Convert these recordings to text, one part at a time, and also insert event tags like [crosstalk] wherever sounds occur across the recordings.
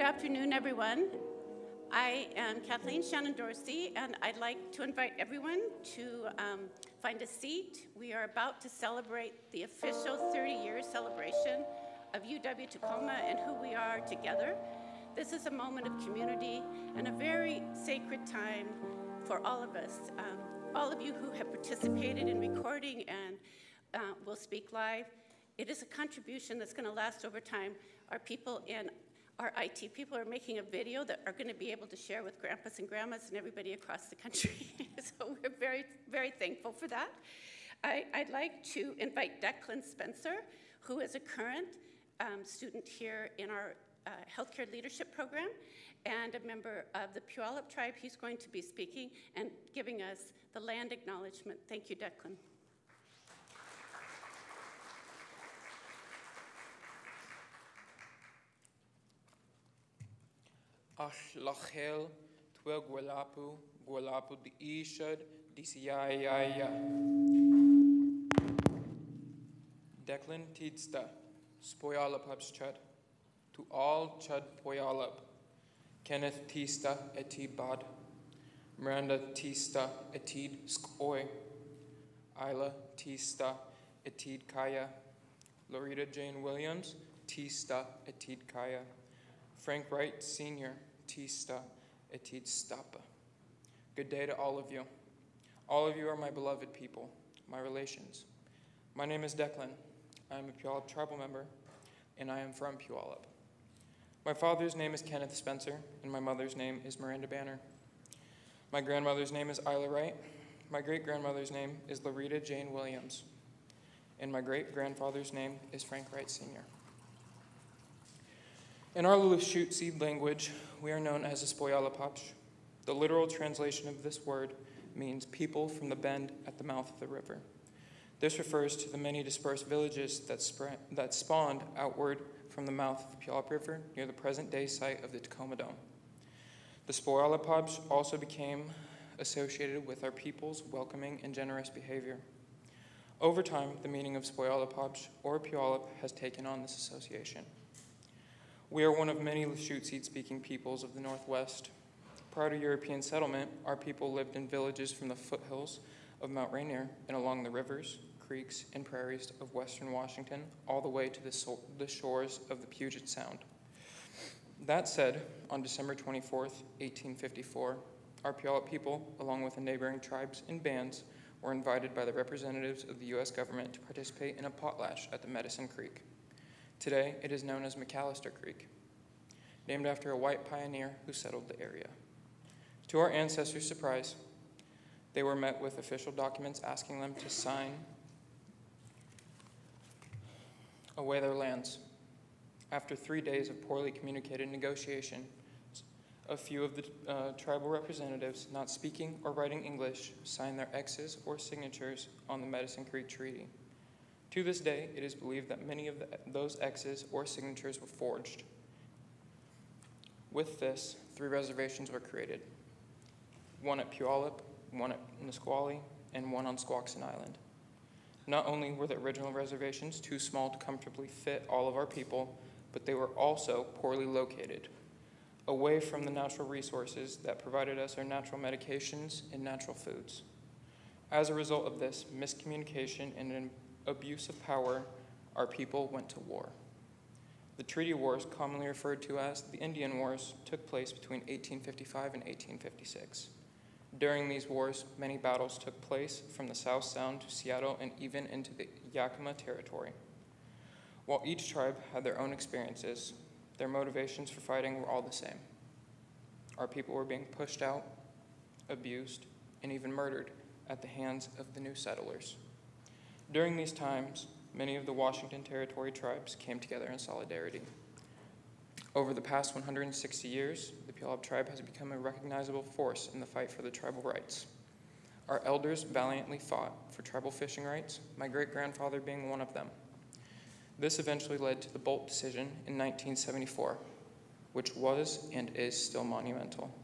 Good afternoon, everyone. I am Kathleen Shannon Dorsey, and I'd like to invite everyone to um, find a seat. We are about to celebrate the official 30-year celebration of UW Tacoma and who we are together. This is a moment of community and a very sacred time for all of us. Um, all of you who have participated in recording and uh, will speak live, it is a contribution that's going to last over time. Our people in our IT people are making a video that are going to be able to share with grandpas and grandmas and everybody across the country. [laughs] so we're very, very thankful for that. I, would like to invite Declan Spencer, who is a current um, student here in our uh, healthcare leadership program and a member of the Puyallup tribe. He's going to be speaking and giving us the land acknowledgement. Thank you, Declan. Ach lachel twel gwalapu gwalapu di ishad disiyaya. Declan Tidsta, Spoyalap Chud, to all Chud Poyalap, Kenneth Tista etid bad, Miranda Tista etid skoy, Isla Tista etid kaya, Loretta Jane Williams Tista etid kaya, Frank Wright Sr. Tista etid stapa. Good day to all of you. All of you are my beloved people, my relations. My name is Declan. I am a Puyallup tribal member, and I am from Puyallup. My father's name is Kenneth Spencer, and my mother's name is Miranda Banner. My grandmother's name is Isla Wright. My great grandmother's name is Loretta Jane Williams. And my great grandfather's name is Frank Wright Sr. In our Lushootseed language, we are known as the Espoyalapach. The literal translation of this word means people from the bend at the mouth of the river. This refers to the many dispersed villages that, that spawned outward from the mouth of the Puyallup River near the present day site of the Tacoma Dome. The Spoyalapaj also became associated with our people's welcoming and generous behavior. Over time, the meaning of Spoyalapaj or Puyallup has taken on this association. We are one of many Lushootseed speaking peoples of the Northwest. Prior to European settlement, our people lived in villages from the foothills of Mount Rainier and along the rivers, creeks, and prairies of western Washington, all the way to the, so the shores of the Puget Sound. That said, on December 24, 1854, our Puyallup people, along with the neighboring tribes and bands, were invited by the representatives of the U.S. government to participate in a potlatch at the Medicine Creek. Today, it is known as McAllister Creek, named after a white pioneer who settled the area. To our ancestors' surprise, they were met with official documents asking them to sign away their lands. After three days of poorly communicated negotiation, a few of the uh, tribal representatives, not speaking or writing English, signed their X's or signatures on the Medicine Creek Treaty. To this day, it is believed that many of the, those X's or signatures were forged. With this, three reservations were created one at Puyallup, one at Nisqually, and one on Squaxin Island. Not only were the original reservations too small to comfortably fit all of our people, but they were also poorly located, away from the natural resources that provided us our natural medications and natural foods. As a result of this miscommunication and an abuse of power, our people went to war. The treaty wars, commonly referred to as the Indian Wars, took place between 1855 and 1856. During these wars, many battles took place from the South Sound to Seattle and even into the Yakima Territory. While each tribe had their own experiences, their motivations for fighting were all the same. Our people were being pushed out, abused, and even murdered at the hands of the new settlers. During these times, many of the Washington Territory tribes came together in solidarity. Over the past 160 years, the Puyallup tribe has become a recognizable force in the fight for the tribal rights. Our elders valiantly fought for tribal fishing rights, my great grandfather being one of them. This eventually led to the Boldt decision in 1974, which was and is still monumental.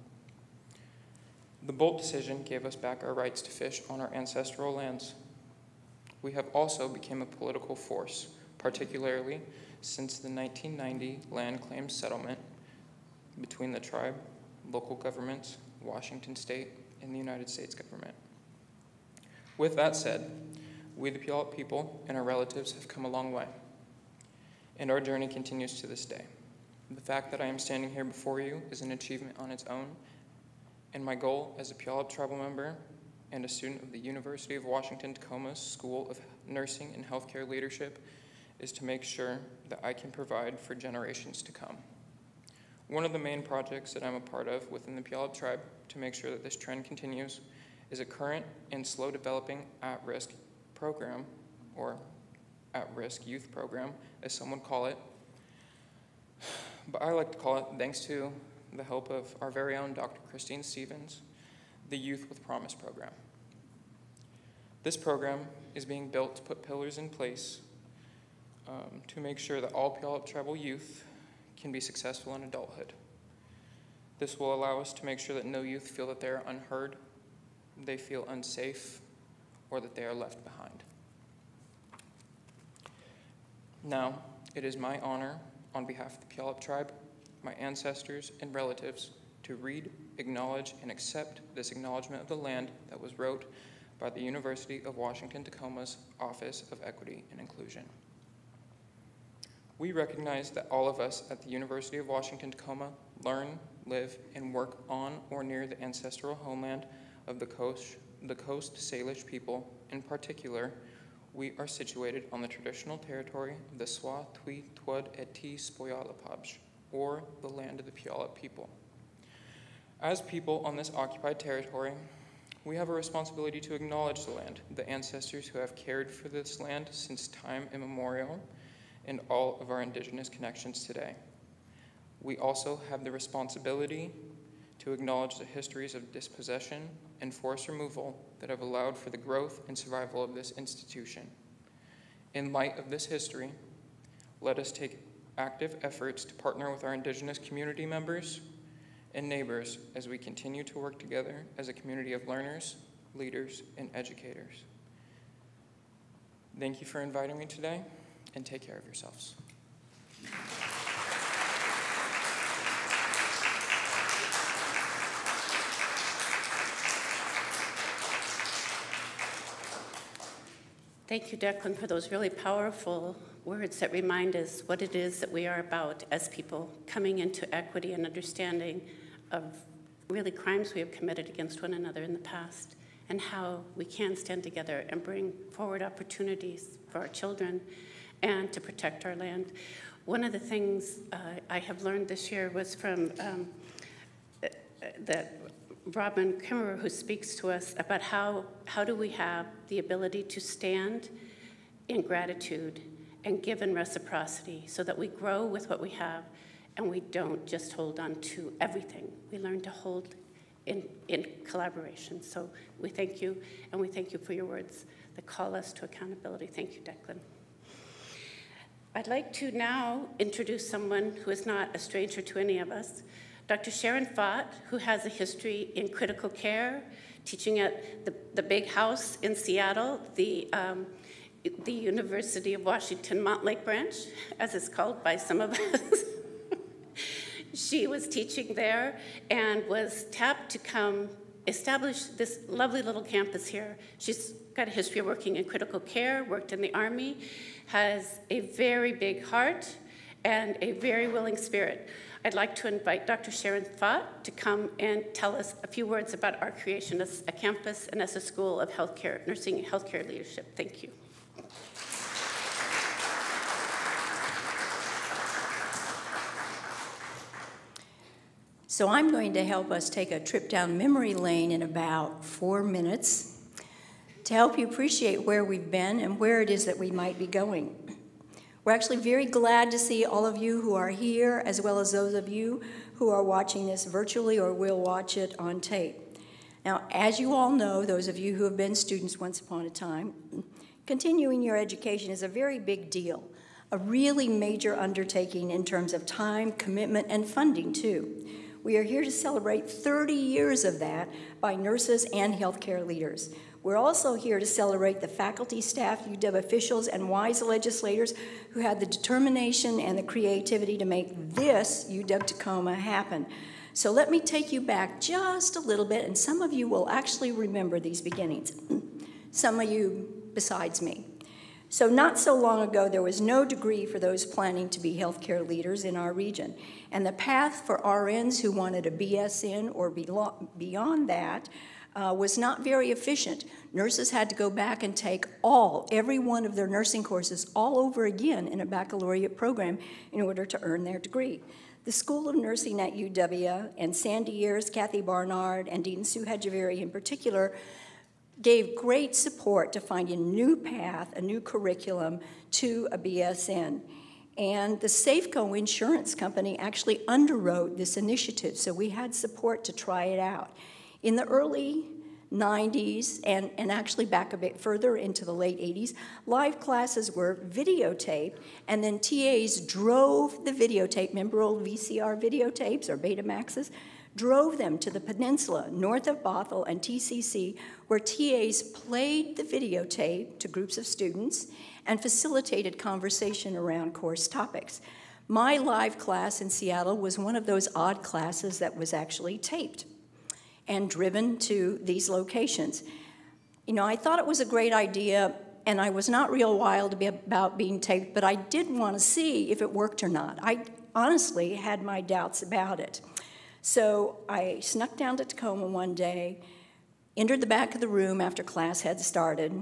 The Boldt decision gave us back our rights to fish on our ancestral lands. We have also become a political force, particularly since the 1990 land claim settlement between the tribe, local governments, Washington State, and the United States government. With that said, we the Puyallup people and our relatives have come a long way, and our journey continues to this day. The fact that I am standing here before you is an achievement on its own, and my goal as a Puyallup tribal member and a student of the University of Washington Tacoma's School of Nursing and Healthcare Leadership is to make sure that I can provide for generations to come. One of the main projects that I'm a part of within the Puyallup tribe to make sure that this trend continues is a current and slow developing at-risk program, or at-risk youth program, as some would call it. But I like to call it, thanks to the help of our very own Dr. Christine Stevens, the Youth with Promise program. This program is being built to put pillars in place um, to make sure that all Puyallup tribal youth can be successful in adulthood. This will allow us to make sure that no youth feel that they are unheard, they feel unsafe, or that they are left behind. Now, it is my honor, on behalf of the Puyallup tribe, my ancestors, and relatives, to read, acknowledge, and accept this acknowledgement of the land that was wrote by the University of Washington Tacoma's Office of Equity and Inclusion. We recognize that all of us at the University of Washington Tacoma learn, live, and work on or near the ancestral homeland of the Coast, the Coast Salish people. In particular, we are situated on the traditional territory of the Swa, Twi, Twud, et Ti, Spoyalapaj, or the land of the Puyallup people. As people on this occupied territory, we have a responsibility to acknowledge the land, the ancestors who have cared for this land since time immemorial, and all of our indigenous connections today. We also have the responsibility to acknowledge the histories of dispossession and forced removal that have allowed for the growth and survival of this institution. In light of this history, let us take active efforts to partner with our Indigenous community members and neighbors as we continue to work together as a community of learners, leaders, and educators. Thank you for inviting me today and take care of yourselves. Thank you, Declan, for those really powerful words that remind us what it is that we are about as people coming into equity and understanding of really crimes we have committed against one another in the past and how we can stand together and bring forward opportunities for our children and to protect our land. One of the things uh, I have learned this year was from um, that Robin Kimmerer, who speaks to us about how, how do we have the ability to stand in gratitude and give in reciprocity so that we grow with what we have and we don't just hold on to everything. We learn to hold in, in collaboration. So we thank you, and we thank you for your words that call us to accountability. Thank you, Declan. I'd like to now introduce someone who is not a stranger to any of us, Dr. Sharon Fought, who has a history in critical care, teaching at the, the big house in Seattle, the, um, the University of Washington Montlake branch, as it's called by some of us. [laughs] she was teaching there and was tapped to come establish this lovely little campus here. She's got a history of working in critical care, worked in the Army, has a very big heart and a very willing spirit. I'd like to invite Dr. Sharon Fought to come and tell us a few words about our creation as a campus and as a school of healthcare, nursing and healthcare leadership. Thank you. So I'm going to help us take a trip down memory lane in about four minutes to help you appreciate where we've been and where it is that we might be going. We're actually very glad to see all of you who are here, as well as those of you who are watching this virtually or will watch it on tape. Now, as you all know, those of you who have been students once upon a time, continuing your education is a very big deal, a really major undertaking in terms of time, commitment, and funding, too. We are here to celebrate 30 years of that by nurses and healthcare leaders. We're also here to celebrate the faculty, staff, UW officials, and wise legislators who had the determination and the creativity to make this UW Tacoma happen. So let me take you back just a little bit, and some of you will actually remember these beginnings. [clears throat] some of you besides me. So, not so long ago, there was no degree for those planning to be healthcare leaders in our region. And the path for RNs who wanted a BSN or beyond that uh, was not very efficient. Nurses had to go back and take all, every one of their nursing courses all over again in a baccalaureate program in order to earn their degree. The School of Nursing at UW and Sandy Ayers, Kathy Barnard, and Dean Sue Hegyvary in particular gave great support to finding a new path, a new curriculum to a BSN. And the Safeco Insurance Company actually underwrote this initiative, so we had support to try it out. In the early 90s and, and actually back a bit further into the late 80s, live classes were videotaped, and then TAs drove the videotape, remember old VCR videotapes or Betamaxes? Drove them to the peninsula north of Bothell and TCC, where TAs played the videotape to groups of students and facilitated conversation around course topics. My live class in Seattle was one of those odd classes that was actually taped and driven to these locations. You know, I thought it was a great idea, and I was not real wild about being taped, but I did want to see if it worked or not. I honestly had my doubts about it. So I snuck down to Tacoma one day, entered the back of the room after class had started,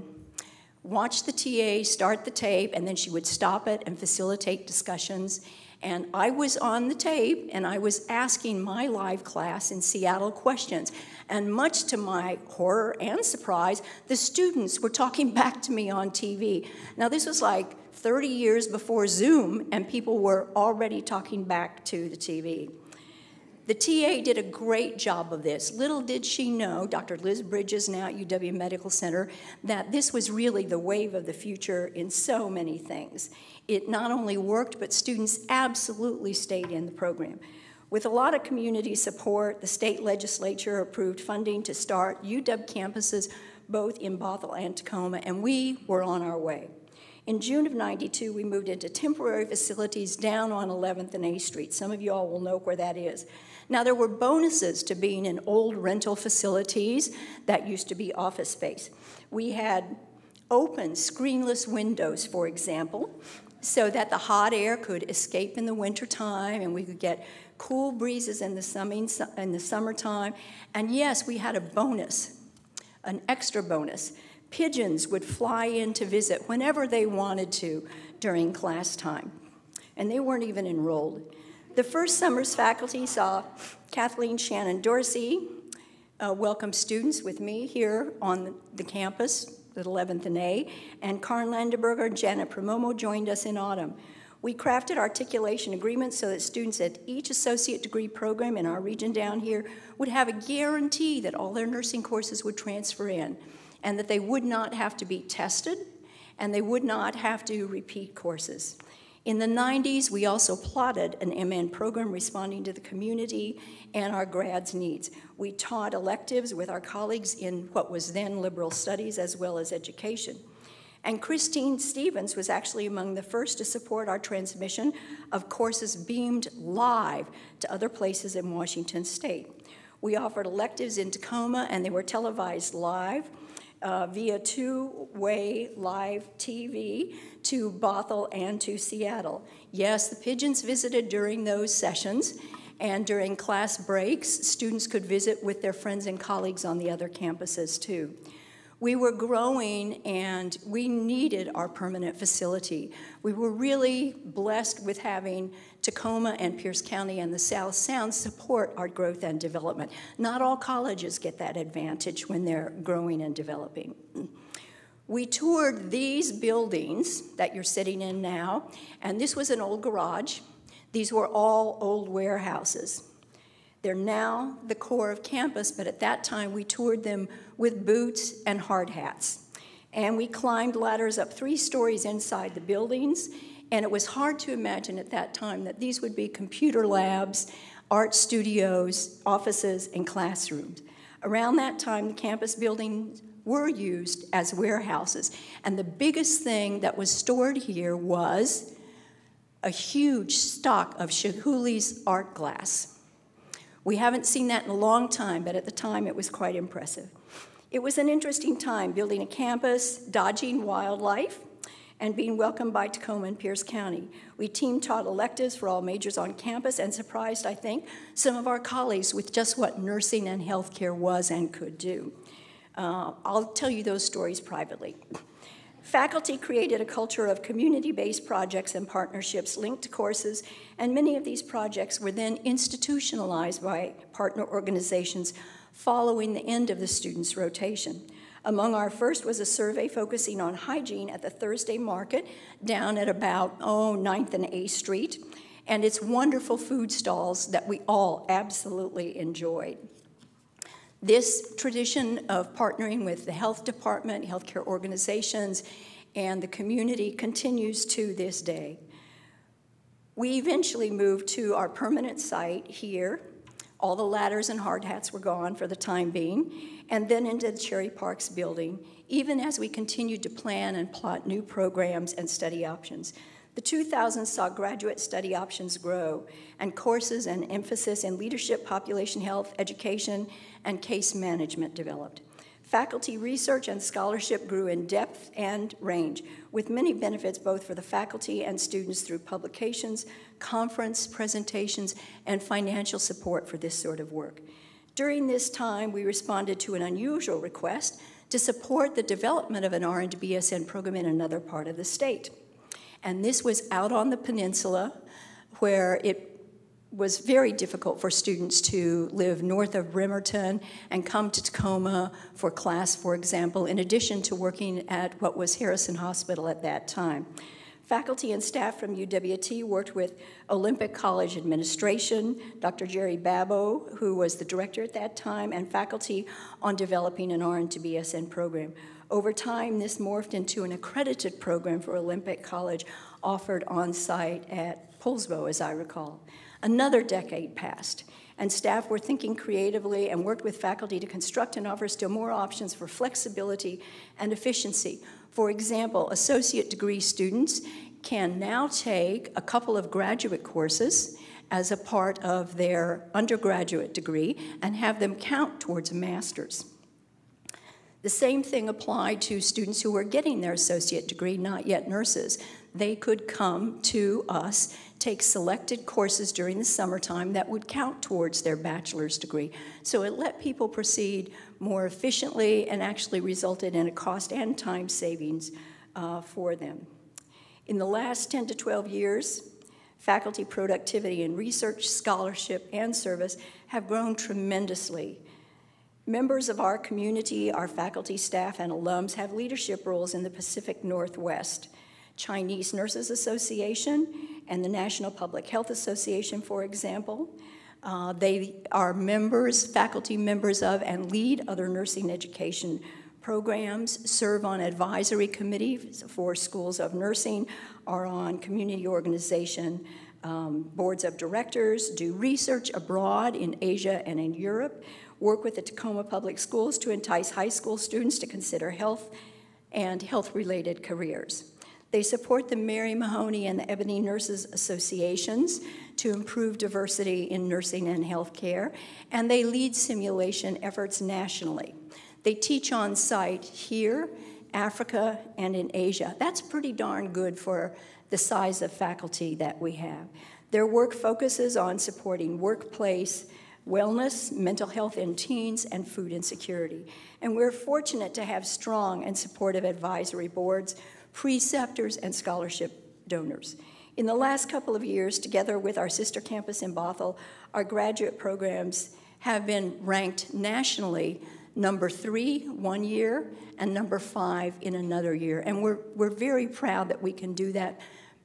watched the TA start the tape, and then she would stop it and facilitate discussions. And I was on the tape and I was asking my live class in Seattle questions. And much to my horror and surprise, the students were talking [laughs] back to me on TV. Now, this was like 30 years before Zoom, and people were already talking back to the TV. The TA did a great job of this. Little did she know, Dr. Liz Bridges, now at UW Medical Center, that this was really the wave of the future in so many things. It not only worked, but students absolutely stayed in the program. With a lot of community support, the state legislature approved funding to start UW campuses both in Bothell and Tacoma, and we were on our way. In June of 92, we moved into temporary facilities down on 11th and A Street. Some of you all will know where that is. Now, there were bonuses to being in old rental facilities that used to be office space. We had open, screenless windows, for example, so that the hot air could escape in the wintertime and we could get cool breezes in the, summing, in the summertime. And yes, we had a bonus, an extra bonus. Pigeons would fly in to visit whenever they wanted to during class time, and they weren't even enrolled. The first summer's faculty saw Kathleen Shannon Dorsey uh, welcome students with me here on the campus at 11th and A, and Karn Landenberger and Janet Primomo joined us in autumn. We crafted articulation agreements so that students at each associate degree program in our region down here would have a guarantee that all their nursing courses would transfer in and that they would not have to be tested and they would not have to repeat courses. In the 90s, we also plotted an MN program responding to the community and our grads' needs. We taught electives with our colleagues in what was then liberal studies as well as education. And Christine Stevens was actually among the first to support our transmission of courses beamed live to other places in Washington state. We offered electives in Tacoma, and they were televised live uh, via two way live TV to Bothell and to Seattle. Yes, the pigeons visited during those sessions, and during class breaks, students could visit with their friends and colleagues on the other campuses too. We were growing and we needed our permanent facility. We were really blessed with having Tacoma and Pierce County and the South Sound support our growth and development. Not all colleges get that advantage when they're growing and developing. We toured these buildings that you're sitting in now, and this was an old garage. These were all old warehouses. They're now the core of campus, but at that time we toured them with boots and hard hats. And we climbed ladders up three stories inside the buildings, and it was hard to imagine at that time that these would be computer labs, art studios, offices, and classrooms. Around that time, the campus buildings were used as warehouses. And the biggest thing that was stored here was a huge stock of Chihuly's art glass. We haven't seen that in a long time, but at the time it was quite impressive. It was an interesting time building a campus, dodging wildlife, and being welcomed by Tacoma and Pierce County. We team taught electives for all majors on campus and surprised, I think, some of our colleagues with just what nursing and healthcare was and could do. Uh, I'll tell you those stories privately. Faculty created a culture of community based projects and partnerships linked to courses, and many of these projects were then institutionalized by partner organizations following the end of the students' rotation. Among our first was a survey focusing on hygiene at the Thursday Market down at about, oh, 9th and A Street, and its wonderful food stalls that we all absolutely enjoyed. This tradition of partnering with the health department, healthcare organizations, and the community continues to this day. We eventually moved to our permanent site here. All the ladders and hard hats were gone for the time being, and then into the Cherry Parkes building, even as we continued to plan and plot new programs and study options. The 2000s saw graduate study options grow, and courses and emphasis in leadership, population health, education, and case management developed. Faculty research and scholarship grew in depth and range, with many benefits both for the faculty and students through publications, conference presentations, and financial support for this sort of work. During this time, we responded to an unusual request to support the development of an RN to BSN program in another part of the state. And this was out on the peninsula where it was very difficult for students to live north of Bremerton and come to Tacoma for class, for example, in addition to working at what was Harrison Hospital at that time. Faculty and staff from UWT worked with Olympic College administration, Dr. Jerry Babo, who was the director at that time, and faculty on developing an RN to BSN program. Over time, this morphed into an accredited program for Olympic College offered on site at Poulsbo, as I recall. Another decade passed, and staff were thinking creatively and worked with faculty to construct and offer still more options for flexibility and efficiency for example, associate degree students can now take a couple of graduate courses as a part of their undergraduate degree and have them count towards a master's. The same thing applied to students who were getting their associate degree, not yet nurses. They could come to us, take selected courses during the summertime that would count towards their bachelor's degree. So it let people proceed more efficiently and actually resulted in a cost and time savings uh, for them. In the last 10 to 12 years, faculty productivity in research, scholarship, and service have grown tremendously. Members of our community, our faculty, staff, and alums have leadership roles in the Pacific Northwest. Chinese Nurses Association and the National Public Health Association, for example, uh, they are members, faculty members of, and lead other nursing education programs, serve on advisory committees for schools of nursing, are on community organization um, boards of directors, do research abroad in Asia and in Europe, work with the Tacoma Public Schools to entice high school students to consider health and health related careers. They support the Mary Mahoney and the Ebony Nurses Associations to improve diversity in nursing and healthcare, and they lead simulation efforts nationally. They teach on site here, Africa, and in Asia. That's pretty darn good for the size of faculty that we have. Their work focuses on supporting workplace wellness, mental health in teens, and food insecurity. And we're fortunate to have strong and supportive advisory boards preceptors, and scholarship donors. In the last couple of years, together with our sister campus in Bothell, our graduate programs have been ranked nationally number three one year and number five in another year. And we're, we're very proud that we can do that,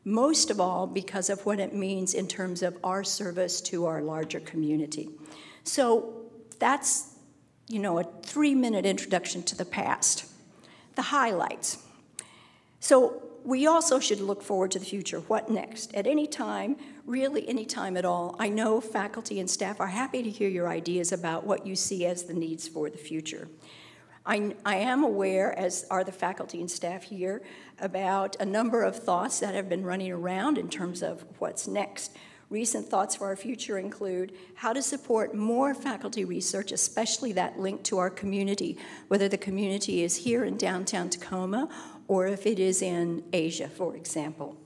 most of all because of what it means in terms of our service to our larger community. So that's, you know, a three minute introduction to the past. The highlights. So we also should look forward to the future. What next? At any time, really any time at all, I know faculty and staff are happy to hear your ideas about what you see as the needs for the future. I, I am aware, as are the faculty and staff here, about a number of thoughts that have been running around in terms of what's next. Recent thoughts for our future include how to support more faculty research, especially that linked to our community, whether the community is here in downtown Tacoma or if it is in Asia, for example.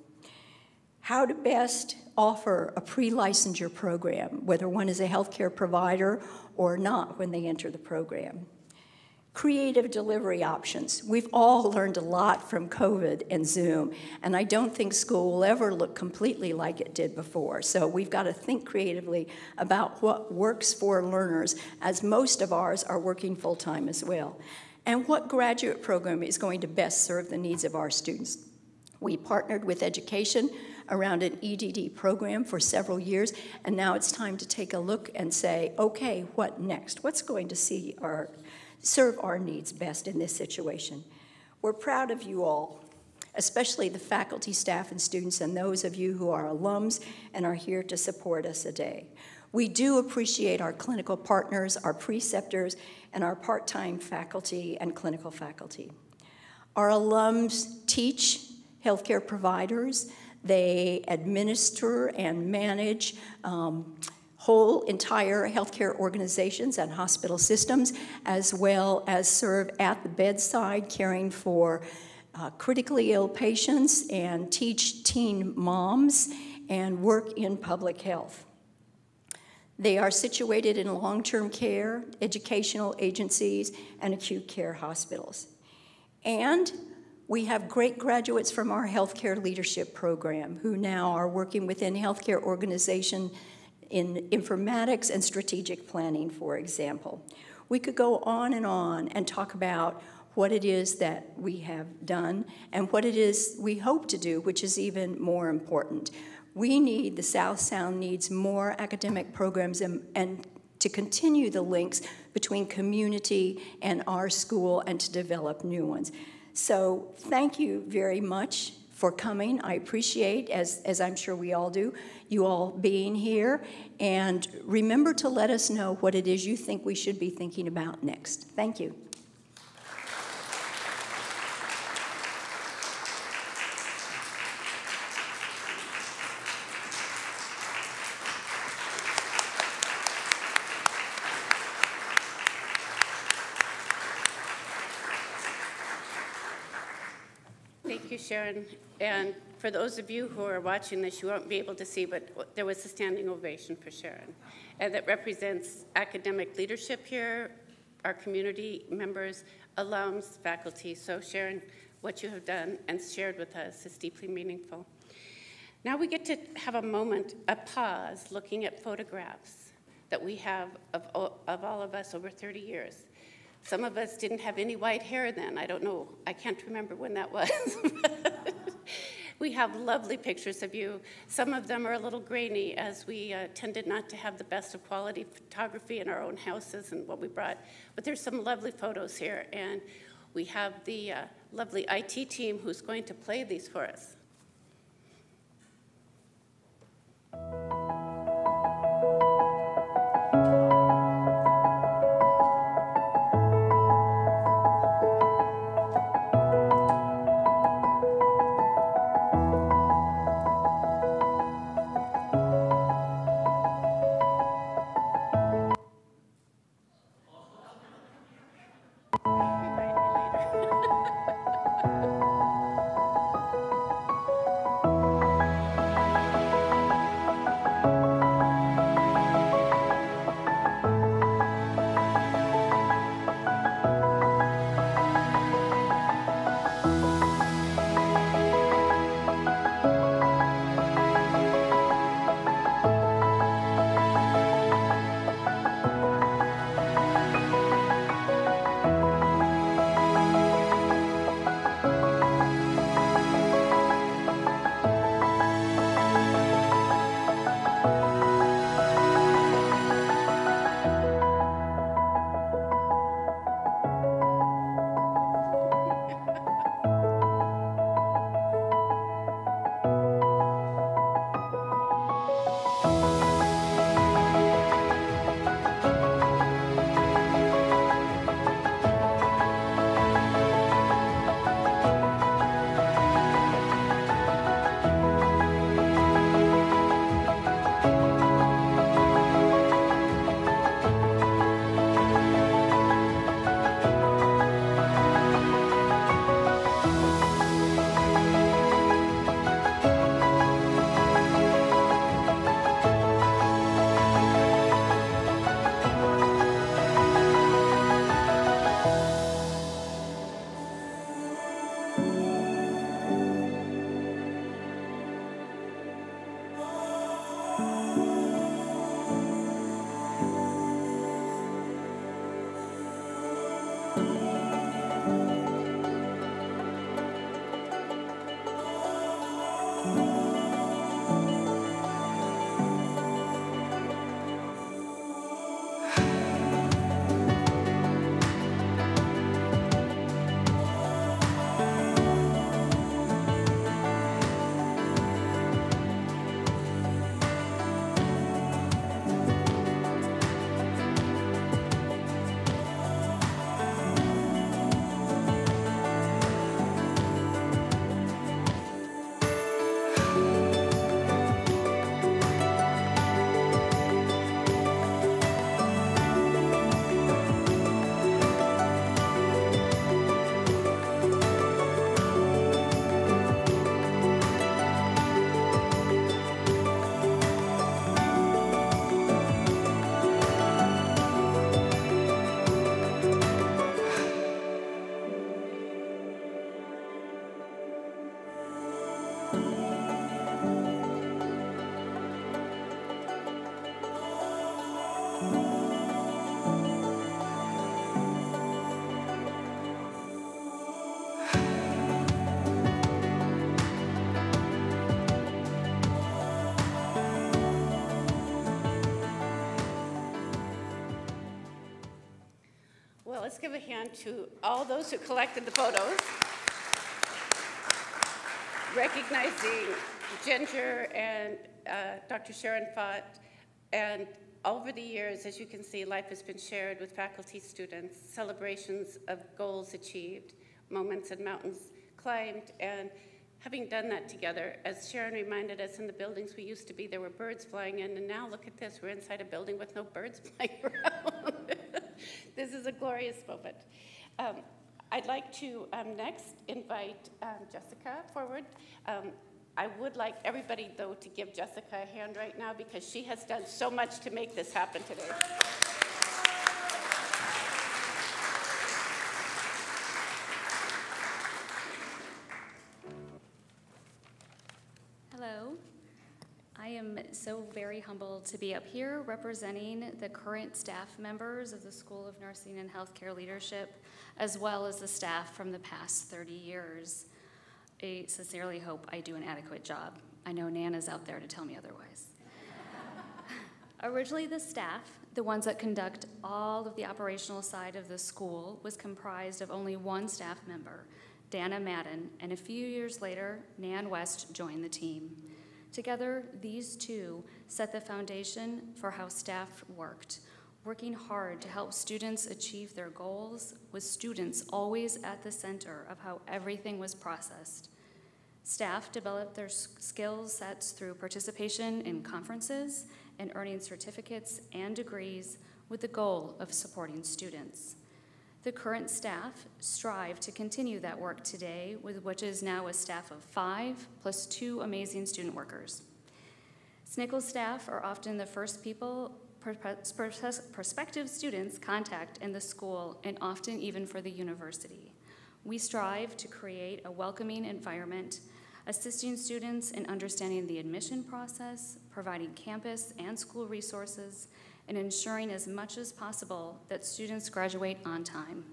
How to best offer a pre licensure program, whether one is a healthcare provider or not when they enter the program creative delivery options. We've all learned a lot from COVID and Zoom, and I don't think school will ever look completely like it did before. So we've got to think creatively about what works for learners, as most of ours are working full time as well. And what graduate program is going to best serve the needs of our students? We partnered with education around an EDD program for several years, and now it's time to take a look and say, okay, what next? What's going to see our serve our needs best in this situation. We're proud of you all, especially the faculty, staff, and students, and those of you who are alums and are here to support us today. We do appreciate our clinical partners, our preceptors, and our part time faculty and clinical faculty. Our alums teach healthcare providers, they administer and manage um, whole entire healthcare organizations and hospital systems, as well as serve at the bedside caring for uh, critically ill patients and teach teen moms and work in public health. They are situated in long term care, educational agencies, and acute care hospitals. And we have great graduates from our healthcare leadership program who now are working within healthcare organizations in informatics and strategic planning, for example. We could go on and on and talk about what it is that we have done and what it is we hope to do, which is even more important. We need, the South Sound needs more academic programs and, and to continue the links between community and our school and to develop new ones. So, thank you very much for coming. I appreciate, as, as I'm sure we all do, you all being here. And remember to let us know what it is you think we should be thinking about next. Thank you. Thank you, Sharon. And for those of you who are watching this, you won't be able to see, but there was a standing ovation for Sharon. And that represents academic leadership here, our community members, alums, faculty. So Sharon, what you have done and shared with us is deeply meaningful. Now we get to have a moment, a pause, looking at photographs that we have of, of all of us over 30 years. Some of us didn't have any white hair then. I don't know. I can't remember when that was. [laughs] we have lovely pictures of you. Some of them are a little grainy as we uh, tended not to have the best of quality photography in our own houses and what we brought. But there's some lovely photos here. And we have the uh, lovely IT team who's going to play these for us. To all those who collected the photos. Recognizing Ginger and uh, Dr. Sharon Fought. And over the years, as you can see, life has been shared with faculty, students, celebrations of goals achieved, moments and mountains climbed, and having done that together, as Sharon reminded us in the buildings we used to be, there were birds flying in, and now look at this, we're inside a building with no birds [laughs] flying around. This is a glorious moment. Um, I'd like to um, next invite um, Jessica forward. Um, I would like everybody, though, to give Jessica a hand right now because she has done so much to make this happen today. Hello. I am so very humbled to be up here representing the current staff members of the School of Nursing and Healthcare Leadership, as well as the staff from the past 30 years. I sincerely hope I do an adequate job. I know Nana's out there to tell me otherwise. [laughs] Originally, the staff, the ones that conduct all of the operational side of the school, was comprised of only one staff member, Dana Madden, and a few years later, Nan West joined the team. Together, these two set the foundation for how staff worked, working hard to help students achieve their goals, with students always at the center of how everything was processed. Staff developed their skill sets through participation in conferences and earning certificates and degrees with the goal of supporting students. The current staff strive to continue that work today, with which is now a staff of five plus two amazing student workers. SNCCL staff are often the first people prospective students contact in the school and often even for the university. We strive to create a welcoming environment, assisting students in understanding the admission process, providing campus and school resources, and ensuring as much as possible that students graduate on time.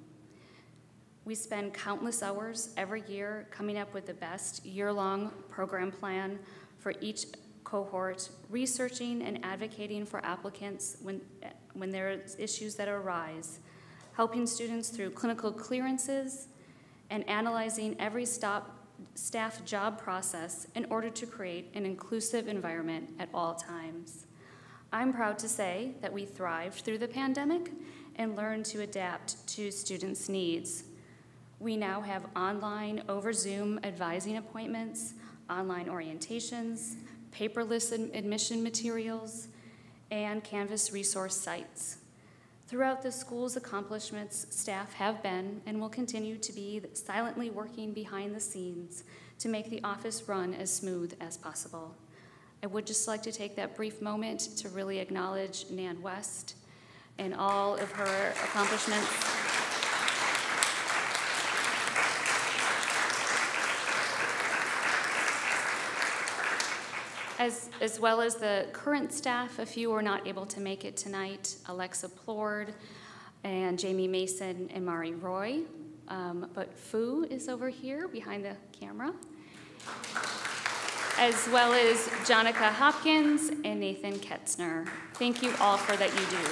We spend countless hours every year coming up with the best year long program plan for each cohort, researching and advocating for applicants when, when there are issues that arise, helping students through clinical clearances, and analyzing every stop, staff job process in order to create an inclusive environment at all times. I'm proud to say that we thrived through the pandemic and learned to adapt to students' needs. We now have online over Zoom advising appointments, online orientations, paperless admission materials, and Canvas resource sites. Throughout the school's accomplishments, staff have been and will continue to be silently working behind the scenes to make the office run as smooth as possible. I would just like to take that brief moment to really acknowledge Nan West and all of her accomplishments. As, as well as the current staff, a few were not able to make it tonight Alexa Plord and Jamie Mason and Mari Roy. Um, but Fu is over here behind the camera as well as Jonica Hopkins and Nathan Ketzner. Thank you all for that you do.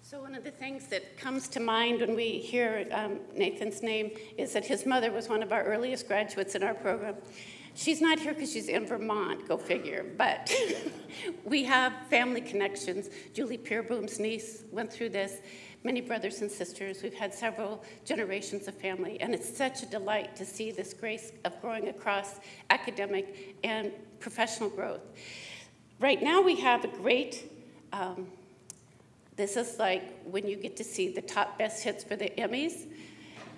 So one of the things that comes to mind when we hear um, Nathan's name is that his mother was one of our earliest graduates in our program. She's not here because she's in Vermont, go figure, but [laughs] we have family connections. Julie Pierboom's niece went through this many brothers and sisters. We've had several generations of family, and it's such a delight to see this grace of growing across academic and professional growth. Right now, we have a great. Um, this is like when you get to see the top best hits for the Emmys.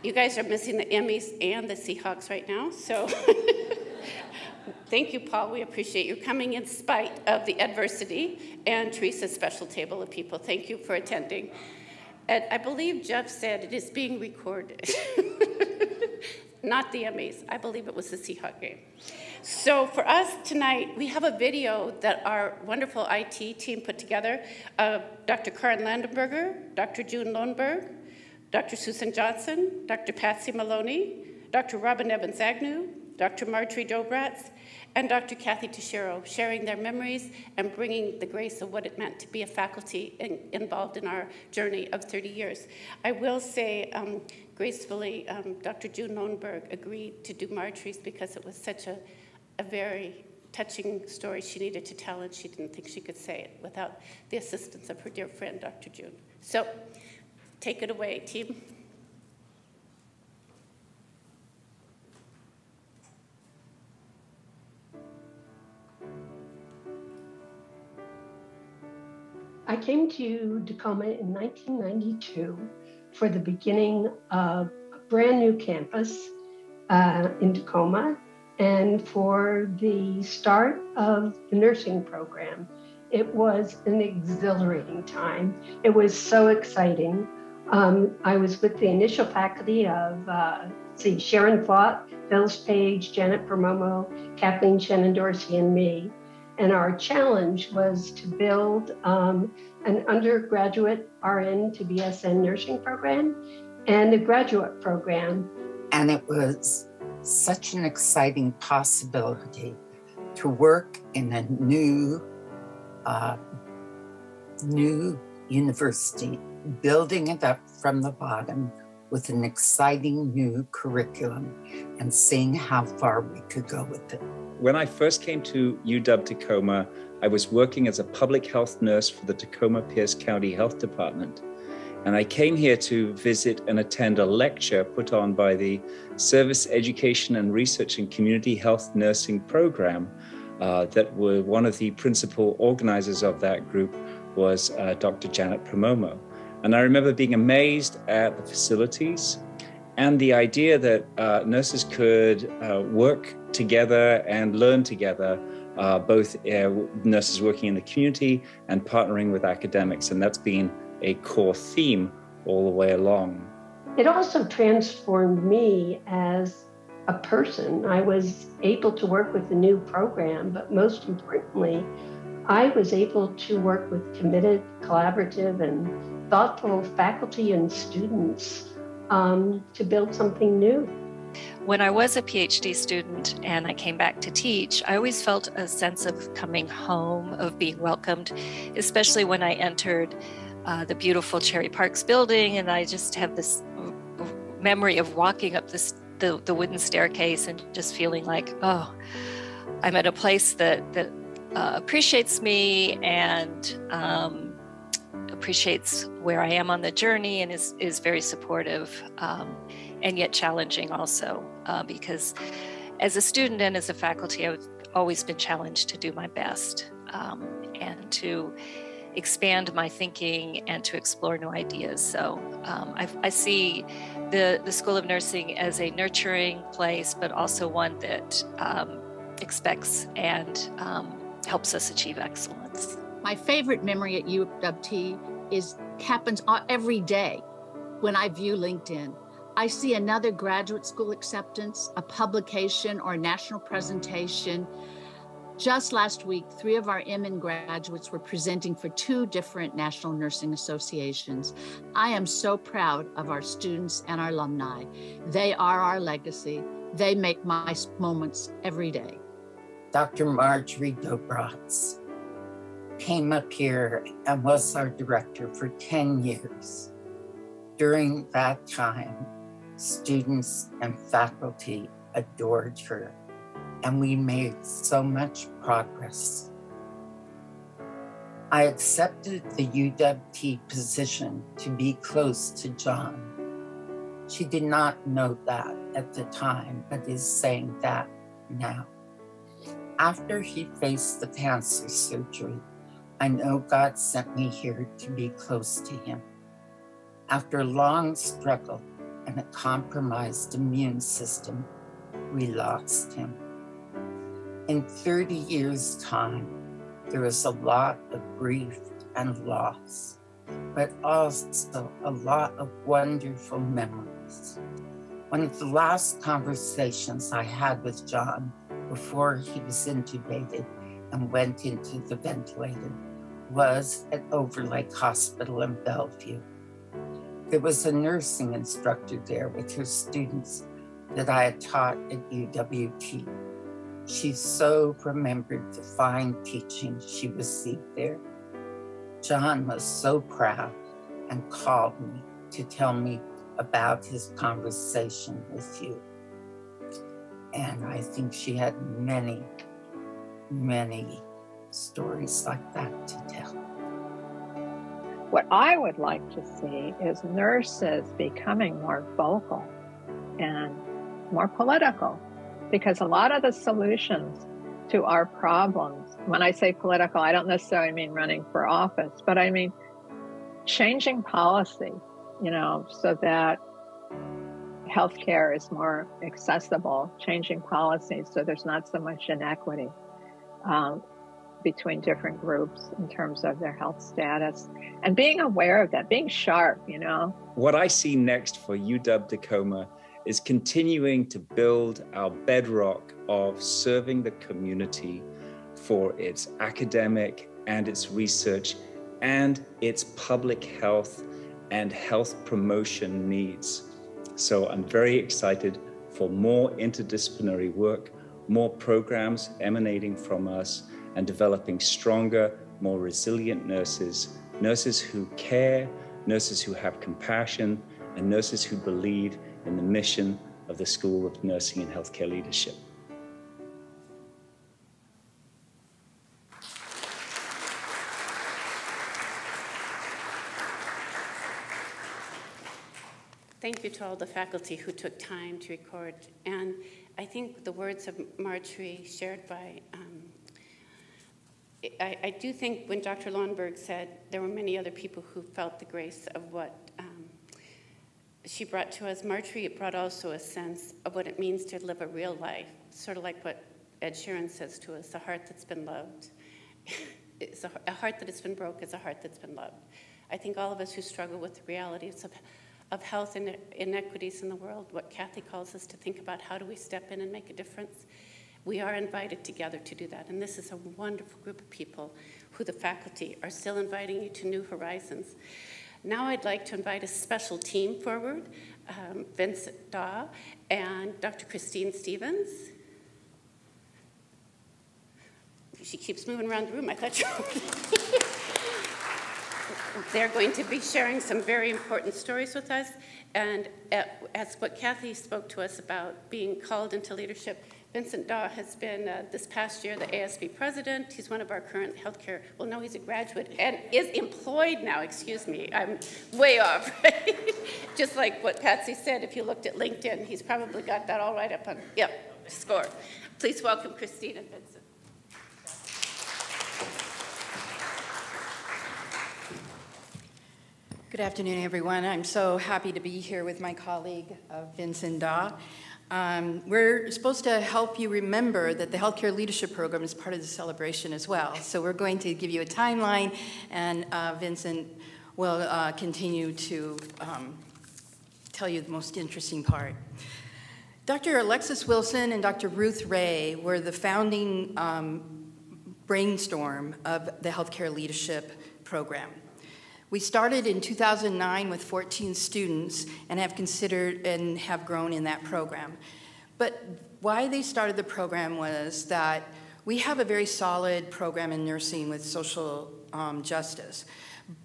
You guys are missing the Emmys and the Seahawks right now, so [laughs] thank you, Paul. We appreciate you coming in spite of the adversity and Teresa's special table of people. Thank you for attending. And I believe Jeff said it is being recorded. [laughs] Not the Emmys. I believe it was the Seahawk game. So for us tonight, we have a video that our wonderful IT team put together. Uh, Dr. Karen Landenberger, Dr. June Lowenberg, Dr. Susan Johnson, Dr. Patsy Maloney, Dr. Robin Evans Agnew, Dr. Marjorie Dobratz, and Dr. Kathy Tashiro, sharing their memories and bringing the grace of what it meant to be a faculty in, involved in our journey of 30 years. I will say um, gracefully, um, Dr. June Lowenberg agreed to do Marjorie's because it was such a, a very touching story she needed to tell, and she didn't think she could say it without the assistance of her dear friend, Dr. June. So, take it away, team. I came to Tacoma in 1992 for the beginning of a brand new campus uh, in Tacoma and for the start of the nursing program. It was an exhilarating time. It was so exciting. Um, I was with the initial faculty of, uh, see, Sharon Fought, Phyllis Page, Janet Primomo, Kathleen Shannon Dorsey, and me. And our challenge was to build um, an undergraduate RN to BSN nursing program and a graduate program. And it was such an exciting possibility to work in a new, uh, new university, building it up from the bottom with an exciting new curriculum and seeing how far we could go with it. When I first came to UW Tacoma, I was working as a public health nurse for the Tacoma Pierce County Health Department. And I came here to visit and attend a lecture put on by the Service Education and Research and Community Health Nursing Program. Uh, that were one of the principal organizers of that group was uh, Dr. Janet Primomo. And I remember being amazed at the facilities and the idea that uh, nurses could uh, work together and learn together, uh, both uh, nurses working in the community and partnering with academics. And that's been a core theme all the way along. It also transformed me as a person. I was able to work with the new program, but most importantly, I was able to work with committed, collaborative, and thoughtful faculty and students um, to build something new. When I was a PhD student and I came back to teach, I always felt a sense of coming home, of being welcomed, especially when I entered uh, the beautiful Cherry Parkes building. And I just have this memory of walking up this, the, the wooden staircase and just feeling like, oh, I'm at a place that, that uh, appreciates me and um, appreciates where I am on the journey and is, is very supportive um, and yet challenging also uh, because as a student and as a faculty, I've always been challenged to do my best um, and to expand my thinking and to explore new ideas. So um, I, I, see the, the School of Nursing as a nurturing place, but also one that um, expects and um, helps us achieve excellence. My favorite memory at UWT is happens every day when I view LinkedIn. I see another graduate school acceptance, a publication, or a national presentation. Just last week, three of our MN graduates were presenting for two different national nursing associations. I am so proud of our students and our alumni. They are our legacy. They make my moments every day. Dr. Marjorie Dobratz came up here and was our director for 10 years. During that time, students and faculty adored her, and we made so much progress. I accepted the UWT position to be close to John. She did not know that at the time, but is saying that now. After he faced the cancer surgery, I know God sent me here to be close to him. After long struggle and a compromised immune system, we lost him. In 30 years' time, there is a lot of grief and loss, but also a lot of wonderful memories. One of the last conversations I had with John before he was intubated and went into the ventilator was at Overlake Hospital in Bellevue. There was a nursing instructor there with her students that I had taught at UWT. She so remembered the fine teaching she received there. John was so proud and called me to tell me about his conversation with you. And I think she had many, many stories like that to tell. What I would like to see is nurses becoming more vocal and more political because a lot of the solutions to our problems, when I say political, I don't necessarily mean running for office, but I mean changing policy, you know, so that healthcare is more accessible, changing policies so there's not so much inequity. Um, between different groups in terms of their health status and being aware of that, being sharp, you know. What I see next for UW Tacoma is continuing to build our bedrock of serving the community for its academic and its research and its public health and health promotion needs. So I'm very excited for more interdisciplinary work, more programs emanating from us, and developing stronger, more resilient nurses, nurses who care, nurses who have compassion, and nurses who believe in the mission of the School of Nursing and Healthcare Leadership. Thank you to all the faculty who took time to record. And I think the words of Marjorie shared by, um, I, I, do think when Dr. Lowenberg said there were many other people who felt the grace of what um, she brought to us, Marjorie brought also a sense of what it means to live a real life, sort of like what Ed Sheeran says to us, a heart that's been loved. [laughs] it's a, a heart that has been broke is a heart that's been loved. I think all of us who struggle with the realities of of health inequities in the world, what Kathy calls us to think about how do we step in and make a difference. We are invited together to do that. And this is a wonderful group of people who the faculty are still inviting you to new horizons. Now I'd like to invite a special team forward, um, Vincent Daw and Dr. Christine Stevens. She keeps moving around the room. I thought you [laughs] They're going to be sharing some very important stories with us. And as what Kathy spoke to us about being called into leadership, Vincent Daw has been uh, this past year the ASB president. He's one of our current healthcare, well, no, he's a graduate and is employed now, excuse me. I'm way off, [laughs] right? Just like what Patsy said, if you looked at LinkedIn, he's probably got that all right up on, yep, score. Please welcome Christine and Vincent. Good afternoon, everyone. I'm so happy to be here with my colleague, uh, Vincent Daw. Um, we're supposed to help you remember that the Healthcare Leadership Program is part of the celebration as well. So we're going to give you a timeline, and uh, Vincent will uh, continue to um, tell you the most interesting part. Dr. Alexis Wilson and Dr. Ruth Ray were the founding um, brainstorm of the Healthcare Leadership Program. We started in 2009 with 14 students and have considered and have grown in that program. But why they started the program was that we have a very solid program in nursing with social um, justice.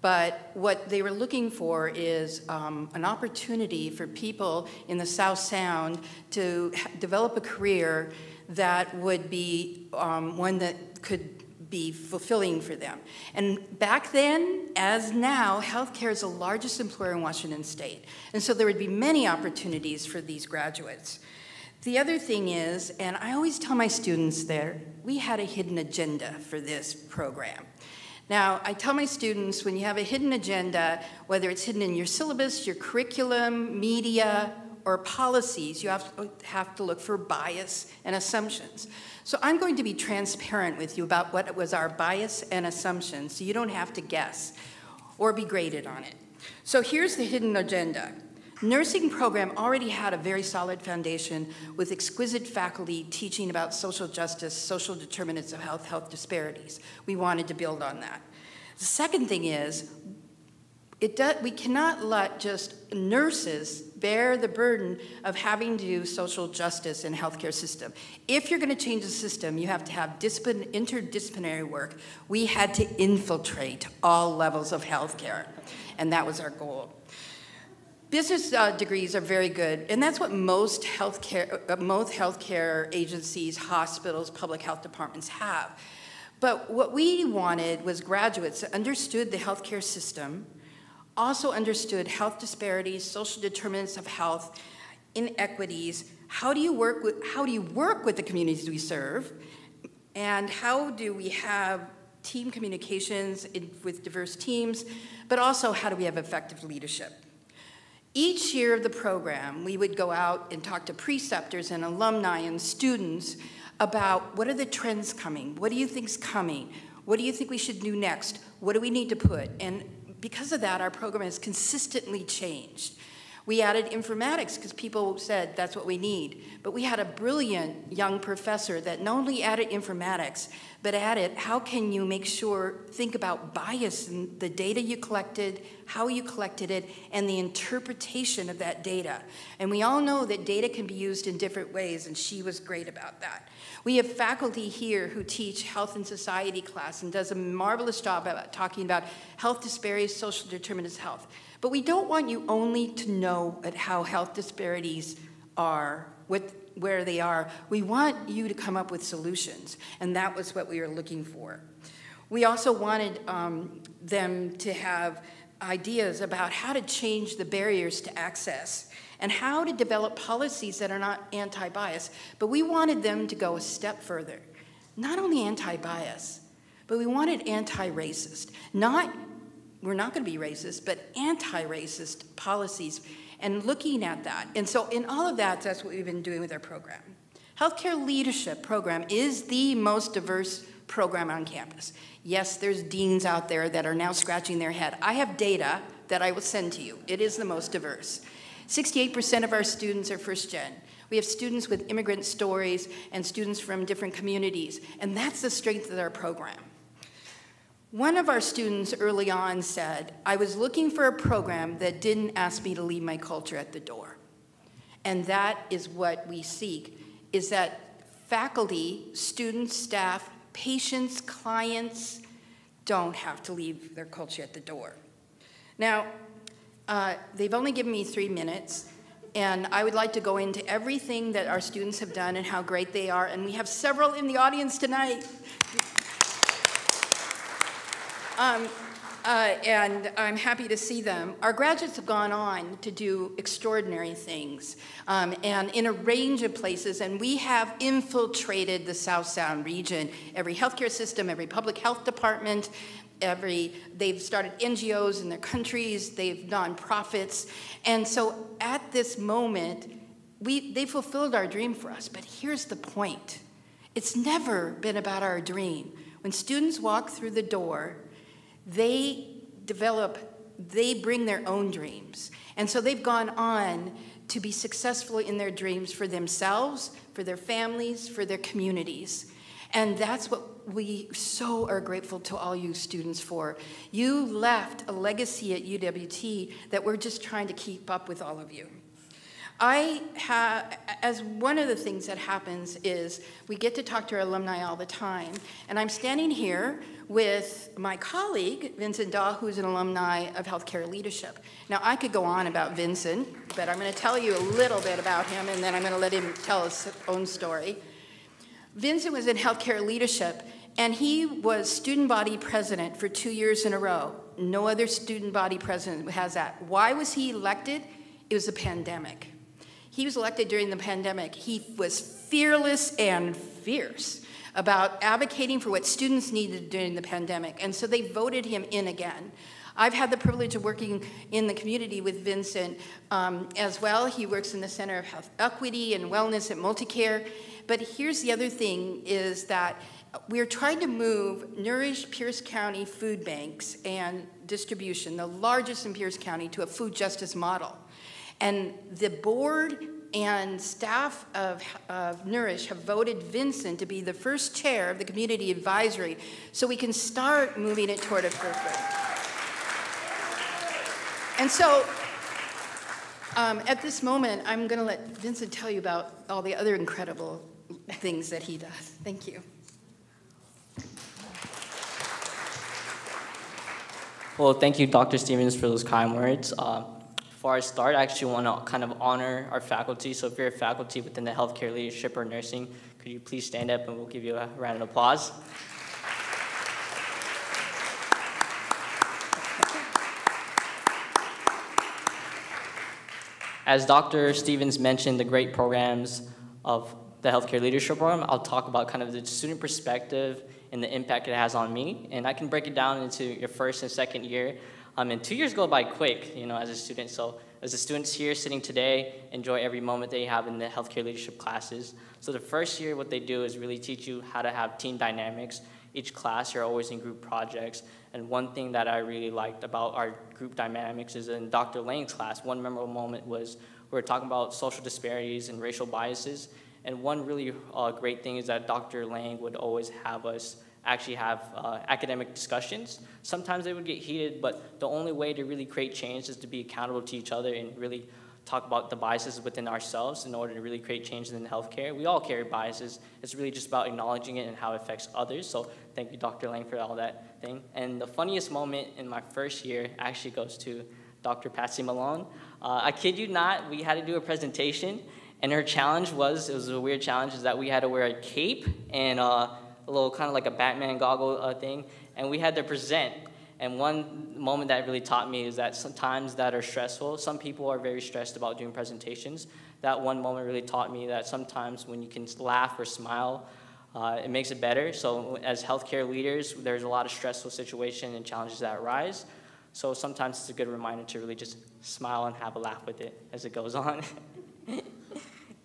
But what they were looking for is um, an opportunity for people in the South Sound to develop a career that would be um, one that could be fulfilling for them. And back then, as now, healthcare is the largest employer in Washington state. And so there would be many opportunities for these graduates. The other thing is, and I always tell my students there, we had a hidden agenda for this program. Now, I tell my students when you have a hidden agenda, whether it's hidden in your syllabus, your curriculum, media, or policies, you have to, have to look for bias and assumptions. So I'm going to be transparent with you about what was our bias and assumptions so you don't have to guess or be graded on it. So here's the hidden agenda. Nursing program already had a very solid foundation with exquisite faculty teaching about social justice, social determinants of health, health disparities. We wanted to build on that. The second thing is it does, we cannot let just nurses bear the burden of having to do social justice in healthcare system. If you're going to change the system, you have to have discipline, interdisciplinary work. We had to infiltrate all levels of healthcare, and that was our goal. Business uh, degrees are very good, and that's what most healthcare, uh, most healthcare agencies, hospitals, public health departments have. But what we wanted was graduates that understood the healthcare system, also understood health disparities, social determinants of health, inequities. How do you work with how do you work with the communities we serve? And how do we have team communications in, with diverse teams, but also how do we have effective leadership? Each year of the program, we would go out and talk to preceptors and alumni and students about what are the trends coming? What do you think's coming? What do you think we should do next? What do we need to put? And because of that, our program has consistently changed. We added informatics because people said that's what we need. But we had a brilliant young professor that not only added informatics, but added how can you make sure, think about bias in the data you collected, how you collected it, and the interpretation of that data. And we all know that data can be used in different ways, and she was great about that. We have faculty here who teach health and society class and does a marvelous job about talking about health disparities, social determinants of health. But we don't want you only to know at how health disparities are, what, where they are. We want you to come up with solutions, and that was what we were looking for. We also wanted um, them to have ideas about how to change the barriers to access and how to develop policies that are not anti bias. But we wanted them to go a step further. Not only anti bias, but we wanted anti racist. Not we're not going to be racist, but anti racist policies and looking at that. And so, in all of that, that's what we've been doing with our program. Healthcare Leadership Program is the most diverse program on campus. Yes, there's deans out there that are now scratching their head. I have data that I will send to you. It is the most diverse. 68% of our students are first gen. We have students with immigrant stories and students from different communities, and that's the strength of our program. One of our students early on said, I was looking for a program that didn't ask me to leave my culture at the door. And that is what we seek, is that faculty, students, staff, patients, clients don't have to leave their culture at the door. Now, uh, they've only given me three minutes, and I would like to go into everything that our students have done and how great they are, and we have several in the audience tonight. Um, uh, and I'm happy to see them. Our graduates have gone on to do extraordinary things um, and in a range of places, and we have infiltrated the South Sound region. Every healthcare system, every public health department, every they've started NGOs in their countries, they've nonprofits, and so at this moment, we they fulfilled our dream for us. But here's the point: it's never been about our dream. When students walk through the door, they develop, they bring their own dreams. And so they've gone on to be successful in their dreams for themselves, for their families, for their communities. And that's what we so are grateful to all you students for. You left a legacy at UWT that we're just trying to keep up with all of you. I have, as one of the things that happens is we get to talk to our alumni all the time, and I'm standing here with my colleague, Vincent Daw, who's an alumni of Healthcare Leadership. Now, I could go on about Vincent, but I'm going to tell you a little bit about him, and then I'm going to let him tell his own story. Vincent was in Healthcare Leadership, and he was student body president for two years in a row. No other student body president has that. Why was he elected? It was a pandemic. He was elected during the pandemic. He was fearless and fierce about advocating for what students needed during the pandemic, and so they voted him in again. I've had the privilege of working in the community with Vincent um, as well. He works in the Center of Health Equity and Wellness at Multicare. But here's the other thing is that we're trying to move Nourish Pierce County food banks and distribution, the largest in Pierce County, to a food justice model. And the board and staff of, of, Nourish have voted Vincent to be the first chair of the community advisory so we can start moving it toward a food And so, um, at this moment, I'm going to let Vincent tell you about all the other incredible things that he does. Thank you. Well, thank you, Dr. Stevens, for those kind words. Uh, before I start, I actually want to kind of honor our faculty. So if you're a faculty within the healthcare leadership or nursing, could you please stand up and we'll give you a round of applause. As Dr. Stevens mentioned, the great programs of the Healthcare Leadership Program, I'll talk about kind of the student perspective and the impact it has on me. And I can break it down into your first and second year. Um, and two years go by quick, you know, as a student. So as the students here sitting today, enjoy every moment they have in the healthcare leadership classes. So the first year, what they do is really teach you how to have team dynamics. Each class, you're always in group projects. And one thing that I really liked about our group dynamics is in Dr. Lane's class, one memorable moment was we were talking about social disparities and racial biases. And one really uh, great thing is that Dr. Lang would always have us actually have uh, academic discussions. Sometimes they would get heated, but the only way to really create change is to be accountable to each other and really talk about the biases within ourselves in order to really create changes in healthcare. We all carry biases. It's really just about acknowledging it and how it affects others. So thank you, Dr. Lang, for all that thing. And the funniest moment in my first year actually goes to Dr. Patsy Maloney. Uh, I kid you not, we had to do a presentation, and her challenge was, it was a weird challenge, is that we had to wear a cape and uh, a little kind of like a Batman goggle uh, thing, and we had to present. And one moment that really taught me is that sometimes that are stressful. Some people are very stressed about doing presentations. That one moment really taught me that sometimes when you can laugh or smile, uh, it makes it better. So as healthcare leaders, there's a lot of stressful situations and challenges that arise. So sometimes it's a good reminder to really just smile and have a laugh with it as it goes on. [laughs]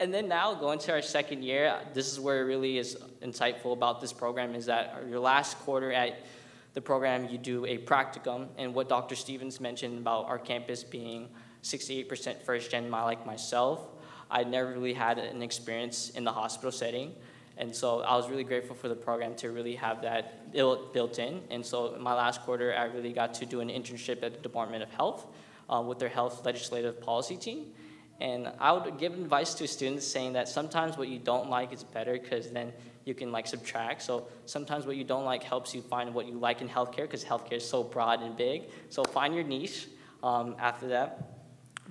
and then now going to our second year, this is where it really is insightful about this program is that your last quarter at the program, you do a practicum, and what Dr. Stevens mentioned about our campus being 68% first gen, like myself, I never really had an experience in the hospital setting. And so I was really grateful for the program to really have that built in. And so my last quarter, I really got to do an internship at the Department of Health uh, with their health legislative policy team. And I would give advice to students saying that sometimes what you don't like is better because then you can like subtract. So sometimes what you don't like helps you find what you like in healthcare because healthcare is so broad and big. So find your niche um, after that.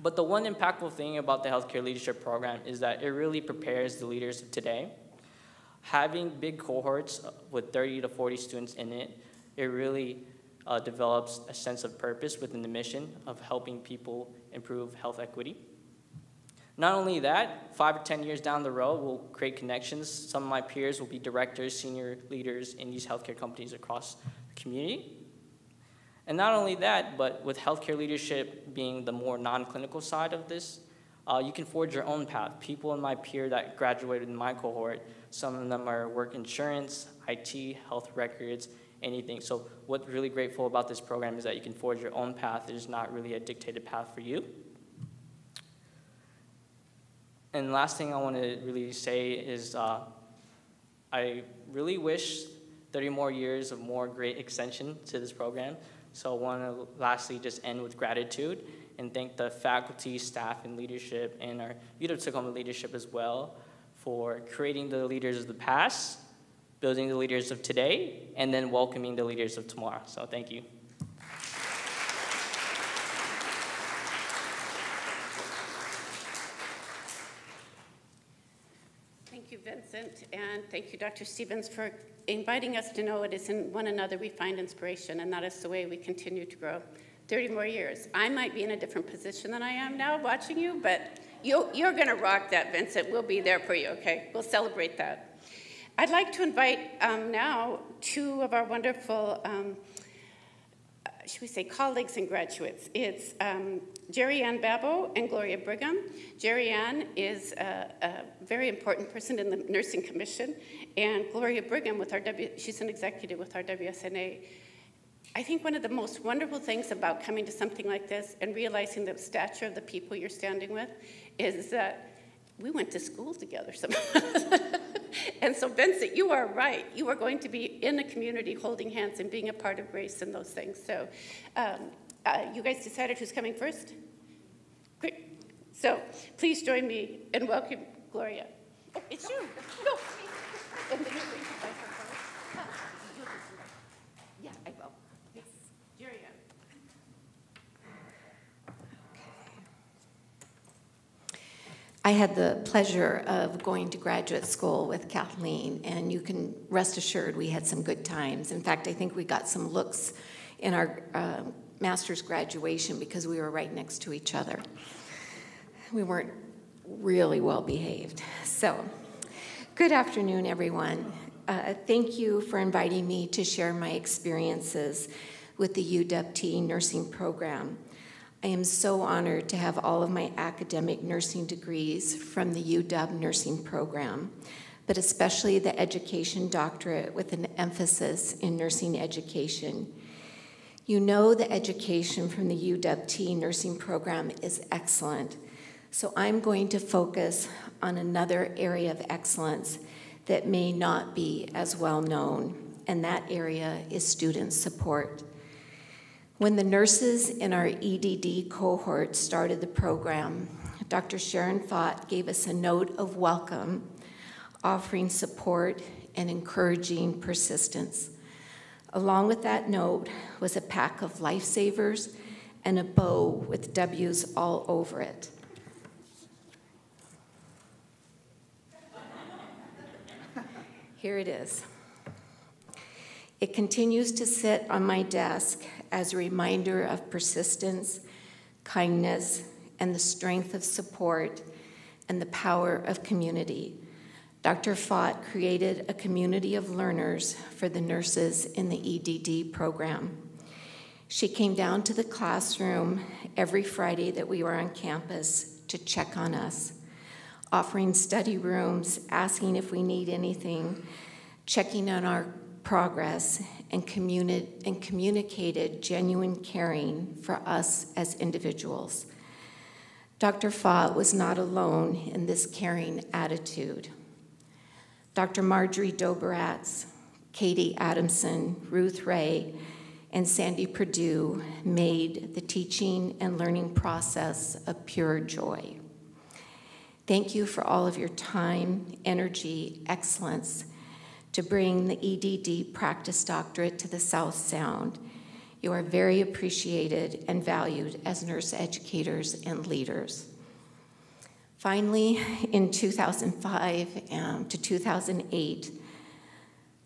But the one impactful thing about the healthcare leadership program is that it really prepares the leaders of today. Having big cohorts with 30 to 40 students in it, it really uh, develops a sense of purpose within the mission of helping people improve health equity. Not only that, five or 10 years down the road, we'll create connections. Some of my peers will be directors, senior leaders in these healthcare companies across the community. And not only that, but with healthcare leadership being the more non-clinical side of this, uh, you can forge your own path. People in my peer that graduated in my cohort, some of them are work insurance, IT, health records, anything. So what's really grateful about this program is that you can forge your own path. There's not really a dictated path for you. And last thing I want to really say is uh, I really wish 30 more years of more great extension to this program. So I want to lastly just end with gratitude and thank the faculty, staff, and leadership, and our UW-Tacoma leadership as well for creating the leaders of the past, building the leaders of today, and then welcoming the leaders of tomorrow. So thank you. Vincent, and thank you, Dr. Stevens, for inviting us to know it is in one another we find inspiration, and that is the way we continue to grow. 30 more years. I might be in a different position than I am now watching you, but you, you're going to rock that, Vincent. We'll be there for you, okay? We'll celebrate that. I'd like to invite um, now two of our wonderful um, should we say, colleagues and graduates. It's um, Jerry Ann Babbo and Gloria Brigham. Jerry Ann is a, a, very important person in the Nursing Commission, and Gloria Brigham, with our w, she's an executive with our WSNA. I think one of the most wonderful things about coming to something like this and realizing the stature of the people you're standing with is that we went to school together. [laughs] and so, Vincent, you are right. You are going to be in a community holding hands and being a part of grace and those things. So, um, uh, you guys decided who's coming first? Great. So please join me in welcoming Gloria. Oh, it's you. Go. And then you're going to vice her first. Ah, you'll do some- Yeah, I will. Yes. Jerry. I had the pleasure of going to graduate school with Kathleen, and you can rest assured we had some good times. In fact, I think we got some looks in our uh, master's graduation because we were right next to each other. We weren't really well behaved. So, good afternoon, everyone. Uh, thank you for inviting me to share my experiences with the UWT nursing program. I am so honored to have all of my academic nursing degrees from the UW nursing program, but especially the education doctorate with an emphasis in nursing education. You know the education from the UWT nursing program is excellent, so I'm going to focus on another area of excellence that may not be as well known, and that area is student support. When the nurses in our EDD cohort started the program, Dr. Sharon Fought gave us a note of welcome, offering support and encouraging persistence. Along with that note was a pack of lifesavers and a bow with W's all over it. Here it is. It continues to sit on my desk as a reminder of persistence, kindness, and the strength of support and the power of community. Dr. Fought created a community of learners for the nurses in the EDD program. She came down to the classroom every Friday that we were on campus to check on us, offering study rooms, asking if we need anything, checking on our progress and, communi- and communicated genuine caring for us as individuals. Dr. Fought was not alone in this caring attitude. Dr. Marjorie Dobratz, Katie Adamson, Ruth Ray, and Sandy Purdue made the teaching and learning process a pure joy. Thank you for all of your time, energy, excellence, to bring the EDD practice doctorate to the South Sound. You are very appreciated and valued as nurse educators and leaders. Finally, in 2005 um, to 2008,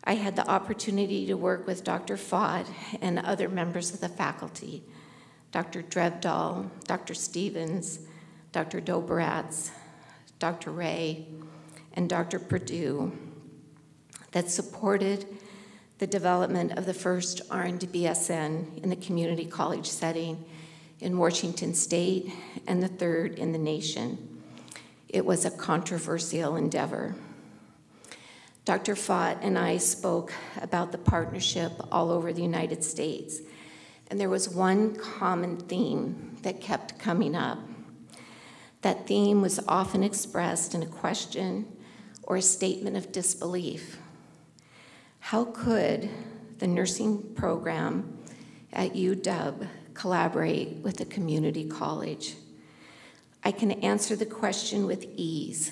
I had the opportunity to work with Dr. Fought and other members of the faculty, Dr. Drevdahl, Dr. Stevens, Dr. Dobratz, Dr. Ray, and Dr. Purdue that supported the development of the first RN to BSN in the community college setting in Washington state and the third in the nation. It was a controversial endeavor. Dr. Fought and I spoke about the partnership all over the United States, and there was one common theme that kept coming up. That theme was often expressed in a question or a statement of disbelief. How could the nursing program at UW collaborate with a community college? I can answer the question with ease.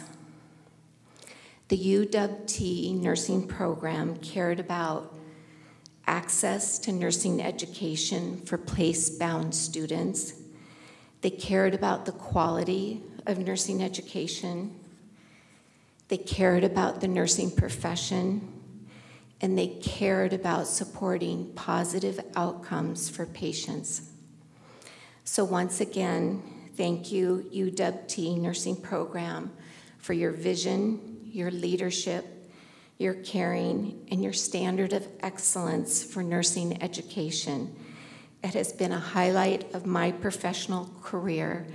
The UWT nursing program cared about access to nursing education for place bound students. They cared about the quality of nursing education. They cared about the nursing profession and they cared about supporting positive outcomes for patients. So, once again, thank you, UWT Nursing Program, for your vision, your leadership, your caring, and your standard of excellence for nursing education. It has been a highlight of my professional career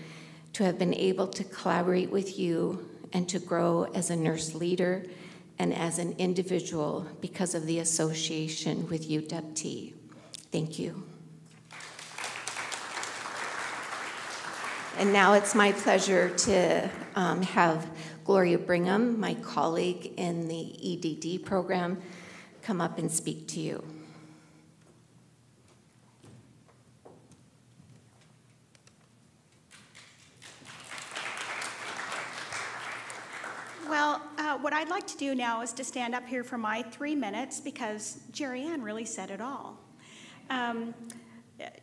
to have been able to collaborate with you and to grow as a nurse leader and as an individual because of the association with UWT. Thank you. And now it's my pleasure to um, have Gloria Brigham, my colleague in the EDD program, come up and speak to you. Well, uh, what I'd like to do now is to stand up here for my three minutes because Jerry Ann really said it all. Um,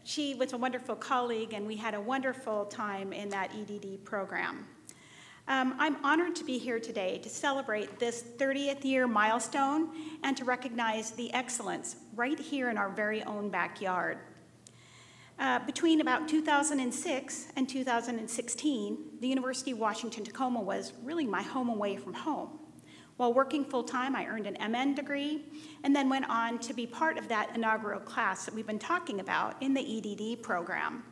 she was a wonderful colleague, and we had a wonderful time in that EDD program. Um, I'm honored to be here today to celebrate this 30th year milestone and to recognize the excellence right here in our very own backyard. Uh, between about 2006 and 2016, the University of Washington Tacoma was really my home away from home. While working full time, I earned an MN degree and then went on to be part of that inaugural class that we've been talking about in the EDD program.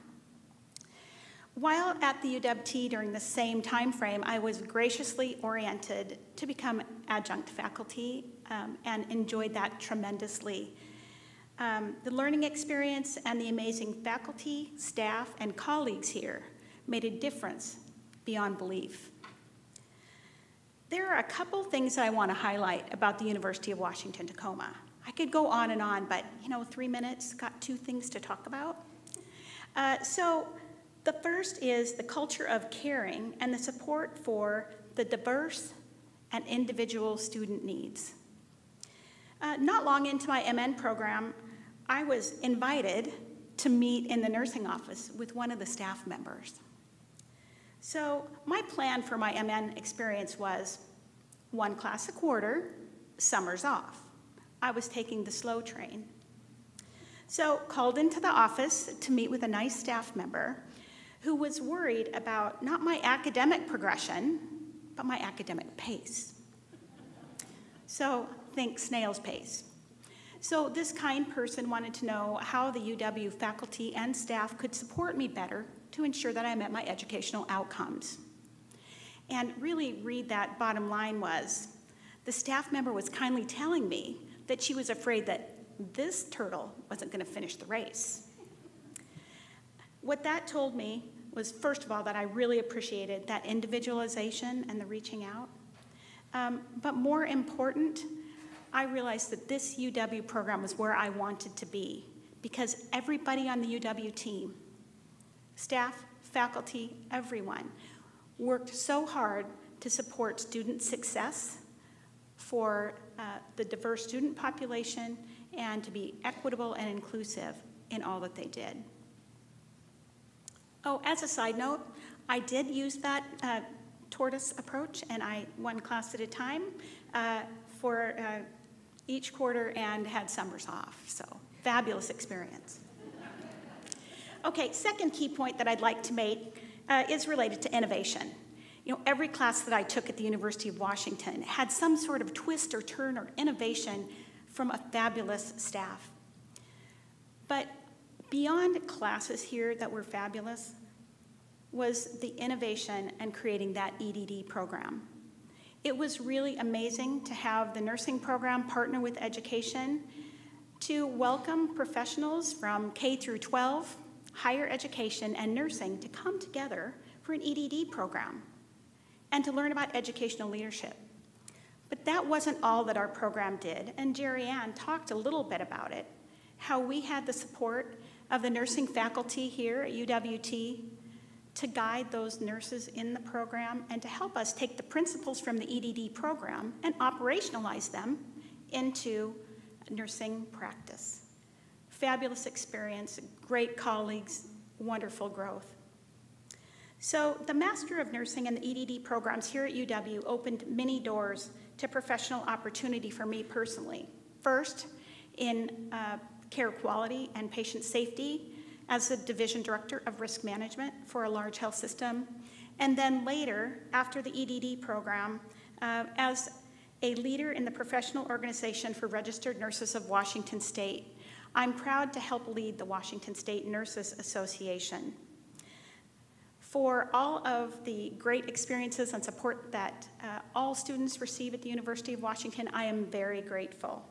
While at the UW-T during the same time frame, I was graciously oriented to become adjunct faculty um, and enjoyed that tremendously. Um, the learning experience and the amazing faculty, staff, and colleagues here made a difference beyond belief. There are a couple things I want to highlight about the University of Washington Tacoma. I could go on and on, but you know, three minutes, got two things to talk about. Uh, so, the first is the culture of caring and the support for the diverse and individual student needs. Uh, not long into my MN program, I was invited to meet in the nursing office with one of the staff members. So, my plan for my MN experience was one class a quarter, summers off. I was taking the slow train. So, called into the office to meet with a nice staff member who was worried about not my academic progression, but my academic pace. So, think snail's pace. So, this kind person wanted to know how the UW faculty and staff could support me better to ensure that I met my educational outcomes. And really, read that bottom line was the staff member was kindly telling me that she was afraid that this turtle wasn't going to finish the race. What that told me was, first of all, that I really appreciated that individualization and the reaching out. Um, but more important, I realized that this UW program was where I wanted to be because everybody on the UW team, staff, faculty, everyone, worked so hard to support student success for uh, the diverse student population and to be equitable and inclusive in all that they did. Oh, as a side note, I did use that uh, tortoise approach, and I one class at a time uh, for uh, each quarter and had summers off. So fabulous experience. Okay, second key point that I'd like to make uh, is related to innovation. You know, every class that I took at the University of Washington had some sort of twist or turn or innovation from a fabulous staff. But beyond classes here that were fabulous was the innovation and creating that EDD program. It was really amazing to have the nursing program partner with education to welcome professionals from K through 12, higher education, and nursing to come together for an EDD program and to learn about educational leadership. But that wasn't all that our program did, and Jerry Ann talked a little bit about it how we had the support of the nursing faculty here at UWT to guide those nurses in the program and to help us take the principles from the EDD program and operationalize them into nursing practice. Fabulous experience, great colleagues, wonderful growth. So, the Master of Nursing and the EDD programs here at UW opened many doors to professional opportunity for me personally. First, in uh, care quality and patient safety as the division director of risk management for a large health system, and then later, after the EDD program, uh, as a leader in the Professional Organization for Registered Nurses of Washington State. I'm proud to help lead the Washington State Nurses Association. For all of the great experiences and support that uh, all students receive at the University of Washington, I am very grateful.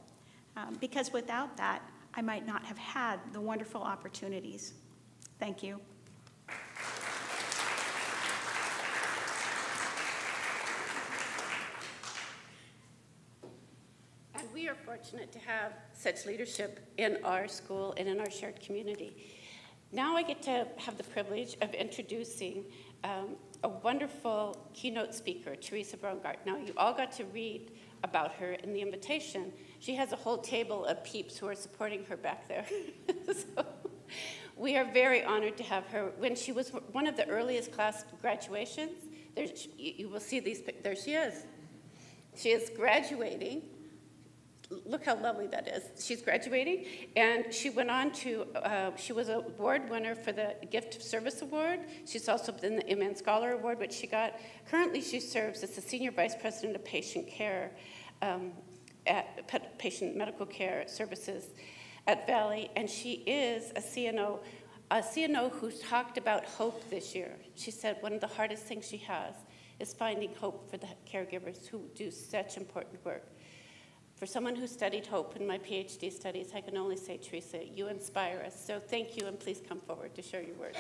Um, because without that, I might not have had the wonderful opportunities. Thank you. And we are fortunate to have such leadership in our school and in our shared community. Now I get to have the privilege of introducing um, a wonderful keynote speaker, Teresa Braungart. Now, you all got to read about her in the invitation. She has a whole table of peeps who are supporting her back there. [laughs] so, we are very honored to have her. When she was one of the earliest class graduations, there, you will see these, there she is. She is graduating. Look how lovely that is. She's graduating, and she went on to, uh, she was a award winner for the Gift of Service Award. She's also been the Inman Scholar Award, which she got. Currently, she serves as the Senior Vice President of Patient Care, um, at Patient Medical Care Services at Valley, and she is a CNO, a CNO who talked about hope this year. She said one of the hardest things she has is finding hope for the caregivers who do such important work. For someone who studied hope in my PhD studies, I can only say, Teresa, you inspire us. So thank you, and please come forward to share your words.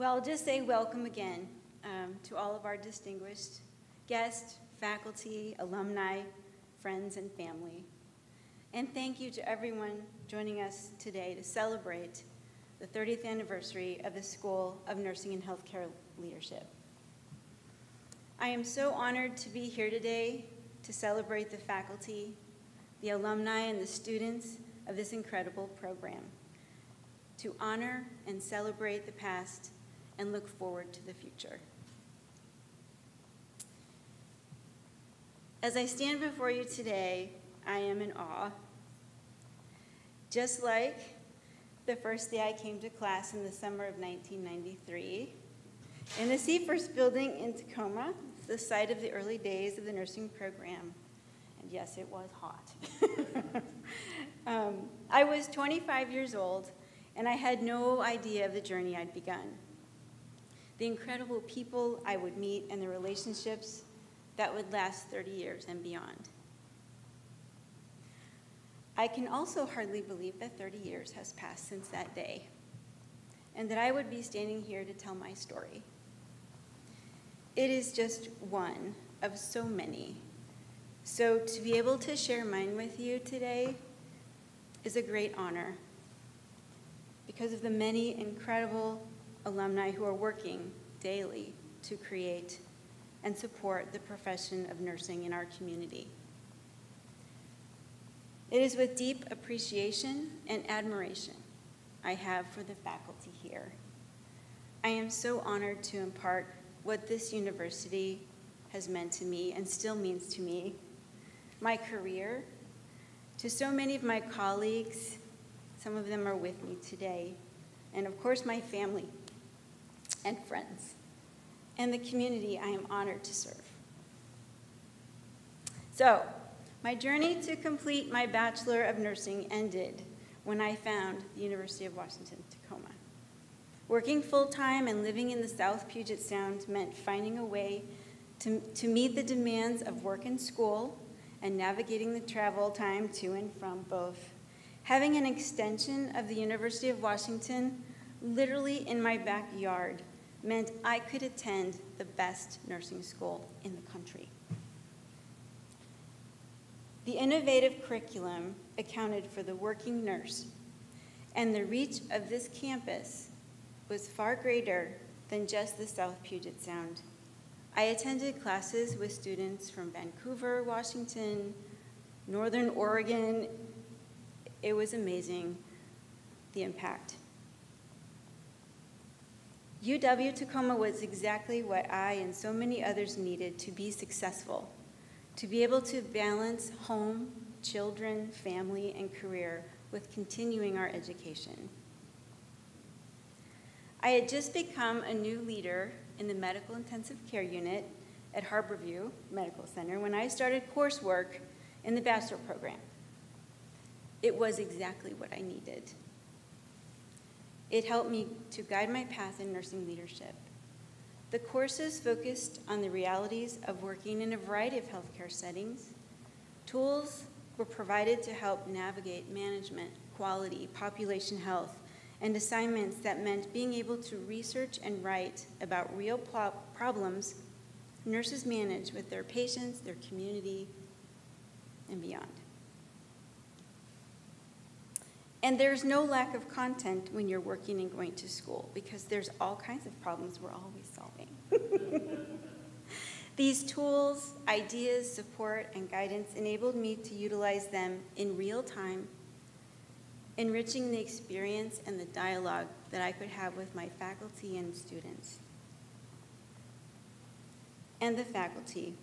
Well, just say welcome again um, to all of our distinguished guests, faculty, alumni, friends, and family. And thank you to everyone joining us today to celebrate the 30th anniversary of the School of Nursing and Healthcare Leadership. I am so honored to be here today to celebrate the faculty, the alumni, and the students of this incredible program, to honor and celebrate the past and look forward to the future. As I stand before you today, I am in awe. Just like the first day I came to class in the summer of 1993, in the Seafirst building in Tacoma, the site of the early days of the nursing program. And yes, it was hot. [laughs] um, I was 25 years old, and I had no idea of the journey I'd begun the incredible people I would meet, and the relationships that would last 30 years and beyond. I can also hardly believe that 30 years has passed since that day, and that I would be standing here to tell my story. It is just one of so many. So to be able to share mine with you today is a great honor because of the many incredible alumni who are working daily to create and support the profession of nursing in our community. It is with deep appreciation and admiration I have for the faculty here. I am so honored to impart what this university has meant to me and still means to me, my career, to so many of my colleagues, some of them are with me today, and of course my family and friends, and the community I am honored to serve. So, my journey to complete my Bachelor of Nursing ended when I found the University of Washington, Tacoma. Working full time and living in the South Puget Sound meant finding a way to, to meet the demands of work and school and navigating the travel time to and from both. Having an extension of the University of Washington literally in my backyard meant I could attend the best nursing school in the country. The innovative curriculum accounted for the working nurse, and the reach of this campus was far greater than just the South Puget Sound. I attended classes with students from Vancouver, Washington, Northern Oregon. It was amazing, the impact. UW Tacoma was exactly what I and so many others needed to be successful, to be able to balance home, children, family, and career with continuing our education. I had just become a new leader in the medical intensive care unit at Harborview Medical Center when I started coursework in the bachelor program. It was exactly what I needed. It helped me to guide my path in nursing leadership. The courses focused on the realities of working in a variety of healthcare settings. Tools were provided to help navigate management, quality, population health, and assignments that meant being able to research and write about real pro- problems nurses manage with their patients, their community, and beyond. And there's no lack of content when you're working and going to school because there's all kinds of problems we're always solving. [laughs] These tools, ideas, support, and guidance enabled me to utilize them in real time, enriching the experience and the dialogue that I could have with my faculty and students. And the faculty.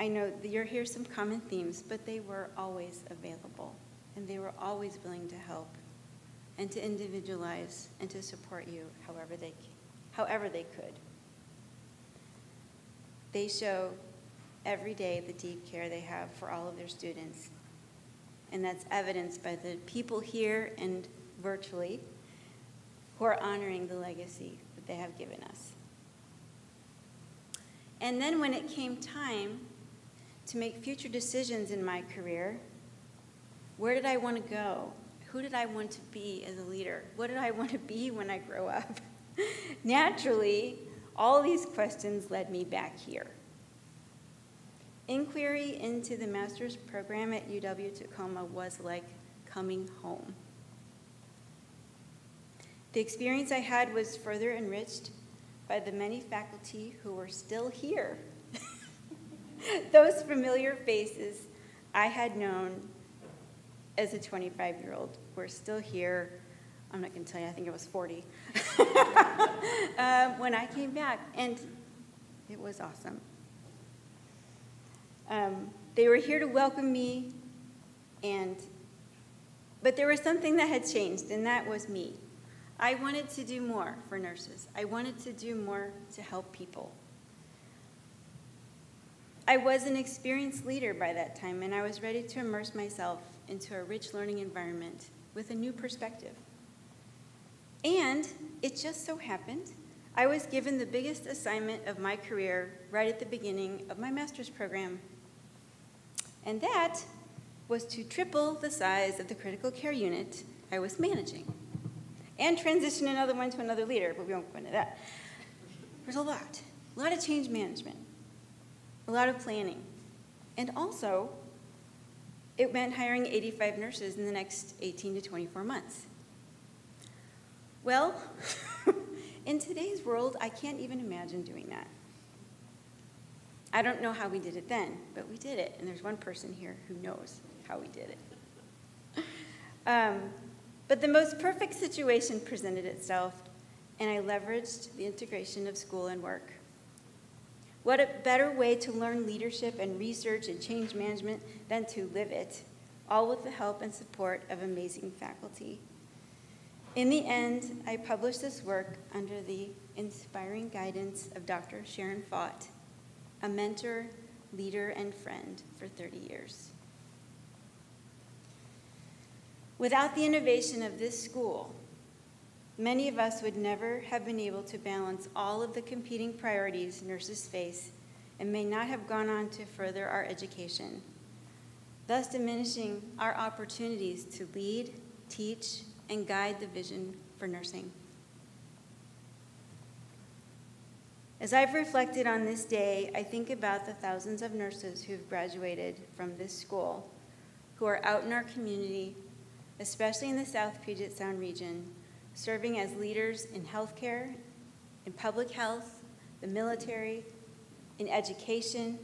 I know that you're here some common themes, but they were always available and they were always willing to help and to individualize and to support you however they, however they could. They show every day the deep care they have for all of their students. And that's evidenced by the people here and virtually who are honoring the legacy that they have given us. And then when it came time to make future decisions in my career, where did I want to go? Who did I want to be as a leader? What did I [laughs] want to be when I grow up? [laughs] Naturally, all these questions led me back here. Inquiry into the master's program at UW Tacoma was like coming home. The experience I had was further enriched by the many faculty who were still here. [laughs] Those familiar faces I had known as a 25 year old we're still here. I'm not going to tell you, I think it was 40 [laughs] um, when I came back, and it was awesome. Um, they were here to welcome me, and but there was something that had changed, and that was me. I wanted to do more for nurses. I wanted to do more to help people. I was an experienced leader by that time, and I was ready to immerse myself into a rich learning environment with a new perspective. And it just so happened I was given the biggest assignment of my career right at the beginning of my master's program. And that was to triple the size of the critical care unit I was managing and transition another one to another leader, but we won't go into that. There's a lot, a lot of change management, a lot of planning, and also it meant hiring 85 nurses in the next 18 to 24 months. Well, [laughs] in today's world, I can't even imagine doing that. I don't know how we did it then, but we did it, and there's one person here who knows how we did it. [laughs] Um, but the most perfect situation presented itself, and I leveraged the integration of school and work. What a better way to learn leadership and research and change management than to live it, all with the help and support of amazing faculty. In the end, I published this work under the inspiring guidance of Dr. Sharon Fought, a mentor, leader, and friend for 30 years. Without the innovation of this school, many of us would never have been able to balance all of the competing priorities nurses face and may not have gone on to further our education, thus diminishing our opportunities to lead, teach, and guide the vision for nursing. As I've reflected on this day, I think about the thousands of nurses who've graduated from this school, who are out in our community especially in the South Puget Sound region, serving as leaders in healthcare, in public health, the military, in education,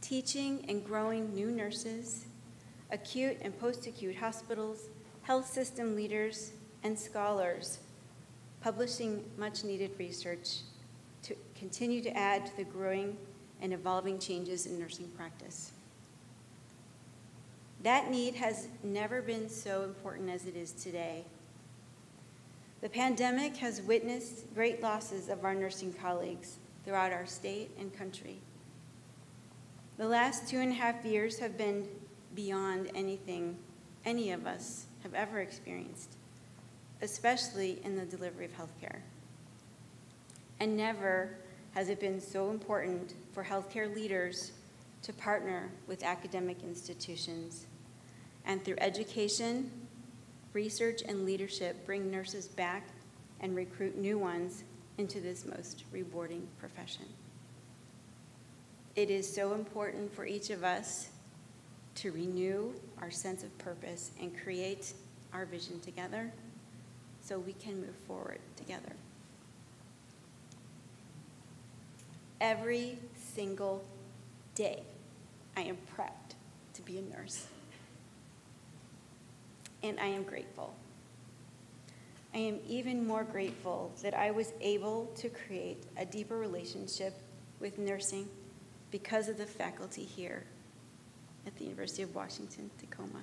teaching and growing new nurses, acute and post acute hospitals, health system leaders, and scholars, publishing much needed research to continue to add to the growing and evolving changes in nursing practice. That need has never been so important as it is today. The pandemic has witnessed great losses of our nursing colleagues throughout our state and country. The last two and a half years have been beyond anything any of us have ever experienced, especially in the delivery of healthcare. And never has it been so important for healthcare leaders to partner with academic institutions and through education, research, and leadership bring nurses back and recruit new ones into this most rewarding profession. It is so important for each of us to renew our sense of purpose and create our vision together so we can move forward together. Every single day, I am proud to be a nurse. And I am grateful. I am even more grateful that I was able to create a deeper relationship with nursing because of the faculty here at the University of Washington, Tacoma.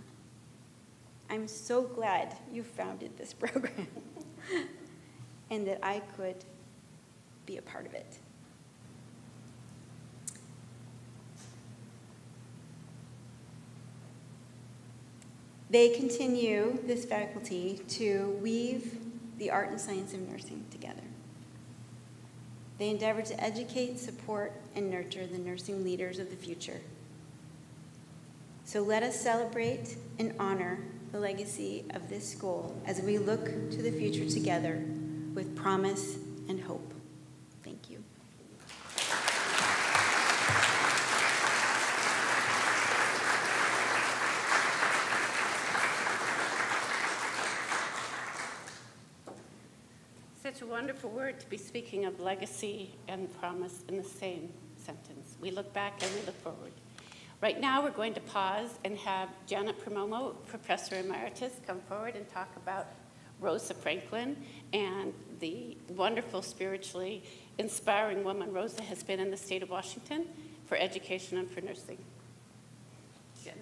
I'm so glad you founded this [laughs] program and that I could be a part of it. They continue, this faculty, to weave the art and science of nursing together. They endeavor to educate, support, and nurture the nursing leaders of the future. So let us celebrate and honor the legacy of this school as we look to the future together with promise and hope. Thank you. Such a wonderful word to be speaking of legacy and promise in the same sentence. We look back and we look forward. Right now, we're going to pause and have Janet Primomo, Professor Emeritus, come forward and talk about Rosa Franklin and the wonderful, spiritually inspiring woman Rosa has been in the state of Washington for education and for nursing. Janet.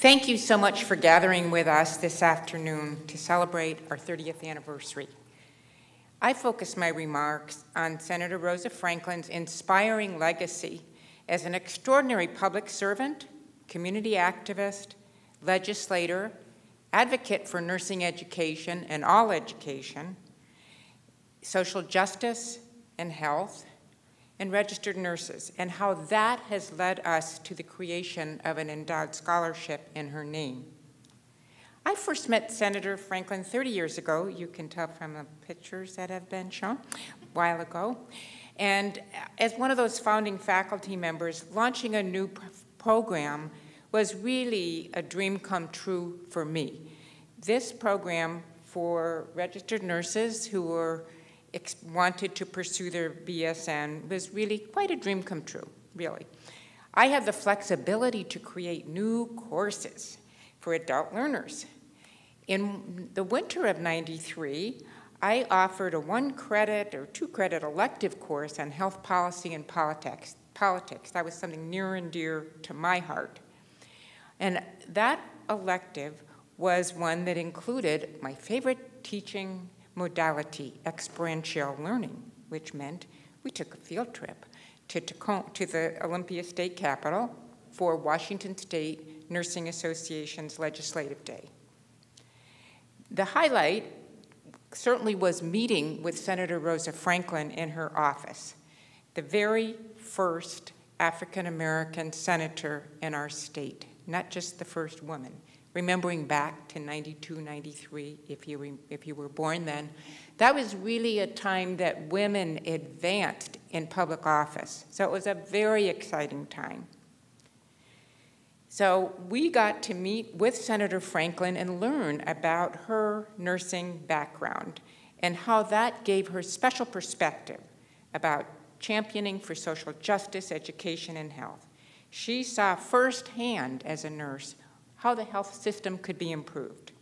Thank you so much for gathering with us this afternoon to celebrate our 30th anniversary. I focus my remarks on Senator Rosa Franklin's inspiring legacy as an extraordinary public servant, community activist, legislator, advocate for nursing education and all education, social justice and health, and registered nurses, and how that has led us to the creation of an endowed scholarship in her name. I first met Senator Franklin 30 years ago, you can tell from the pictures that have been shown, a while ago. And as one of those founding faculty members, launching a new program was really a dream come true for me. This program for registered nurses who were wanted to pursue their BSN was really quite a dream come true, really. I had the flexibility to create new courses for adult learners. In the winter of 93, I offered a one credit or two credit elective course on health policy and politics. Politics. That was something near and dear to my heart. And that elective was one that included my favorite teaching modality, experiential learning, which meant we took a field trip to, Tacoma, to the Olympia State Capitol for Washington State Nursing Association's Legislative Day. The highlight certainly was meeting with Senator Rosa Franklin in her office, the very first African American senator in our state, not just the first woman remembering back to 92, 93, if you, re, if you were born then, that was really a time that women advanced in public office. So it was a very exciting time. So we got to meet with Senator Franklin and learn about her nursing background and how that gave her special perspective about championing for social justice, education, and health. She saw firsthand as a nurse how the health system could be improved.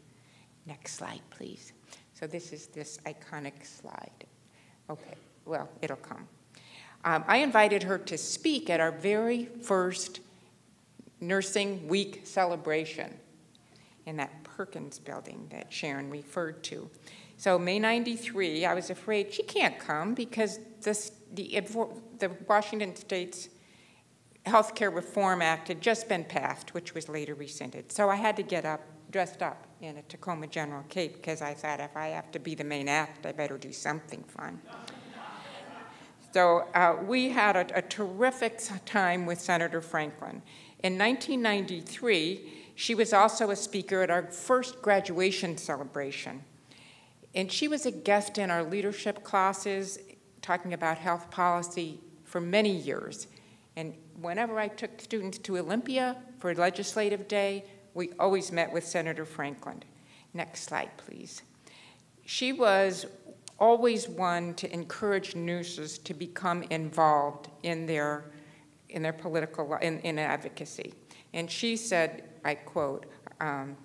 Next slide, please. So this is this iconic slide. Okay, well, it'll come. Um, I invited her to speak at our very first Nursing Week celebration in that Perkins building that Sharon referred to. So May 93, I was afraid she can't come because this, the, the Washington State's Healthcare Reform Act had just been passed, which was later rescinded. So I had to get up dressed up in a Tacoma General cape because I thought if I have to be the main act, I better do something fun. [laughs] So uh, we had a, a terrific time with Senator Franklin. In 1993, she was also a speaker at our first graduation celebration. And she was a guest in our leadership classes talking about health policy for many years. And whenever I took students to Olympia for Legislative Day, we always met with Senator Franklin. Next slide, please. She was always one to encourage nurses to become involved in their, in their political, in, in advocacy. And she said, I quote, um,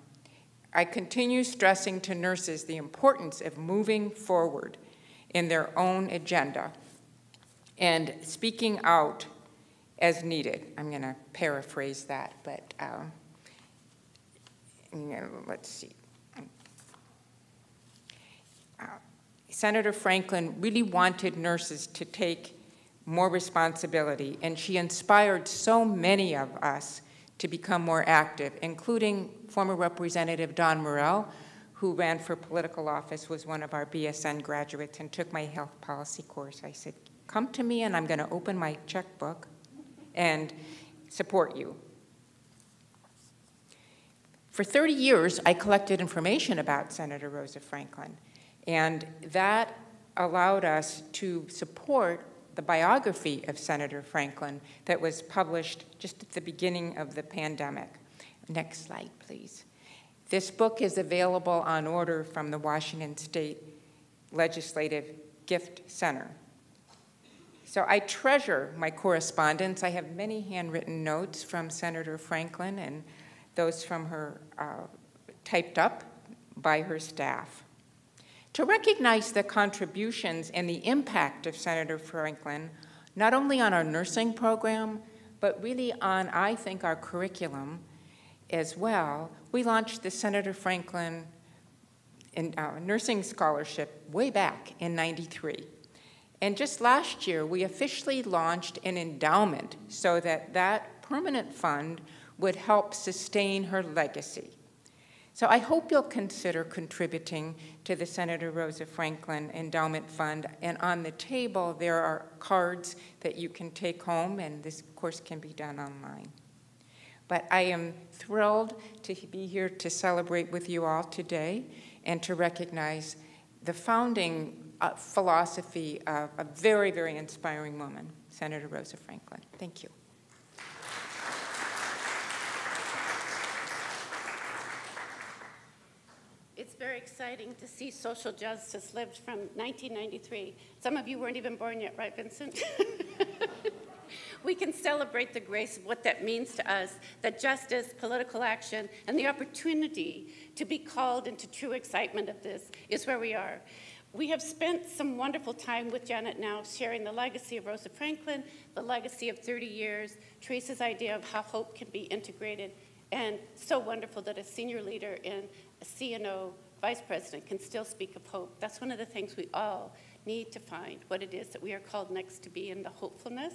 I continue stressing to nurses the importance of moving forward in their own agenda and speaking out as needed. I'm going to paraphrase that, but um, you know, let's see. Uh, Senator Franklin really wanted nurses to take more responsibility, and she inspired so many of us to become more active, including former Representative Dawn Morrell, who ran for political office, was one of our BSN graduates and took my health policy course. I said, come to me and I'm going to open my checkbook and support you. For 30 years, I collected information about Senator Rosa Franklin, and that allowed us to support the biography of Senator Franklin that was published just at the beginning of the pandemic. Next slide, please. This book is available on order from the Washington State Legislative Gift Center. So I treasure my correspondence. I have many handwritten notes from Senator Franklin and those from her uh, typed up by her staff. To recognize the contributions and the impact of Senator Franklin, not only on our nursing program, but really on, I think, our curriculum as well, we launched the Senator Franklin in, uh, Nursing Scholarship way back in 93. And just last year, we officially launched an endowment so that that permanent fund would help sustain her legacy. So I hope you'll consider contributing to the Senator Rosa Franklin Endowment Fund. And on the table, there are cards that you can take home, and this, course, can be done online. But I am thrilled to be here to celebrate with you all today and to recognize the founding philosophy of a very, very inspiring woman, Senator Rosa Franklin. Thank you. It's very exciting to see social justice lived from 1993. Some of you weren't even born yet, right, Vincent? [laughs] we can celebrate the grace of what that means to us, that justice, political action, and the opportunity to be called into true excitement of this is where we are. We have spent some wonderful time with Janet now sharing the legacy of Rosa Franklin, the legacy of 30 years, Teresa's idea of how hope can be integrated, and so wonderful that a senior leader in a CNO vice president can still speak of hope. That's one of the things we all need to find, what it is that we are called next to be in the hopefulness.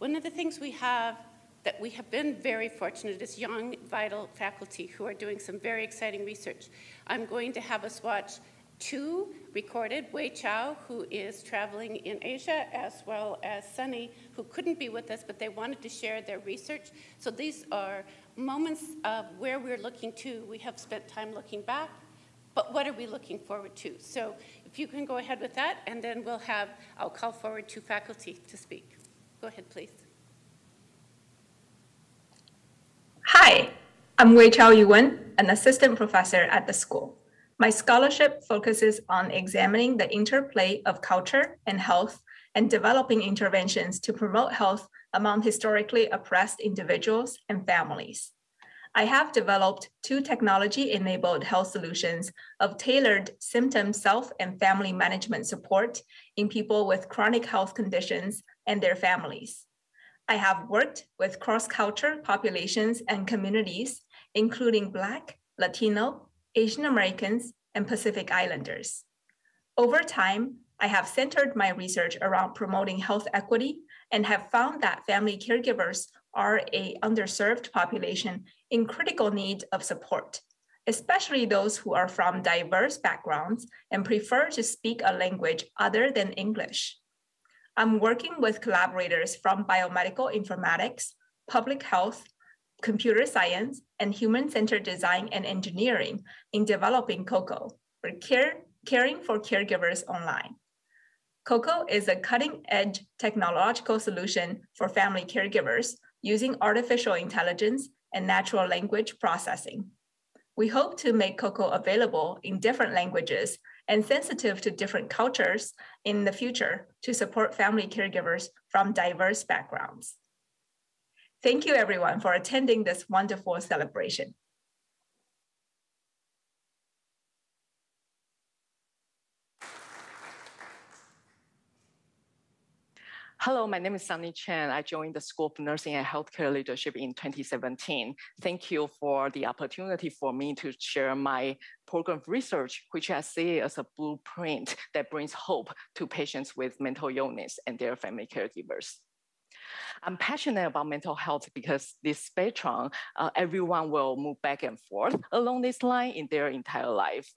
One of the things we have that we have been very fortunate is young, vital faculty who are doing some very exciting research. I'm going to have us watch two recorded, Wei Chao, who is traveling in Asia, as well as Sunny, who couldn't be with us, but they wanted to share their research. So these are moments of where we're looking to. We have spent time looking back, but what are we looking forward to? So if you can go ahead with that, and then we'll have, I'll call forward two faculty to speak. Go ahead, please. Hi, I'm Wei Chao Yuwen, an assistant professor at the school. My scholarship focuses on examining the interplay of culture and health and developing interventions to promote health among historically oppressed individuals and families. I have developed two technology-enabled health solutions of tailored symptom self and family management support in people with chronic health conditions and their families. I have worked with cross-culture populations and communities, including Black, Latino, Asian Americans, and Pacific Islanders. Over time, I have centered my research around promoting health equity and have found that family caregivers are a underserved population in critical need of support, especially those who are from diverse backgrounds and prefer to speak a language other than English. I'm working with collaborators from biomedical informatics, public health, computer science, and human-centered design and engineering in developing COCO, for care, caring for caregivers online. COCO is a cutting-edge technological solution for family caregivers using artificial intelligence and natural language processing. We hope to make COCO available in different languages and sensitive to different cultures in the future to support family caregivers from diverse backgrounds. Thank you everyone for attending this wonderful celebration. Hello, my name is Sunny Chen. I joined the School of Nursing and Healthcare Leadership in 2017. Thank you for the opportunity for me to share my program of research, which I see as a blueprint that brings hope to patients with mental illness and their family caregivers. I'm passionate about mental health because this spectrum, uh, everyone will move back and forth along this line in their entire life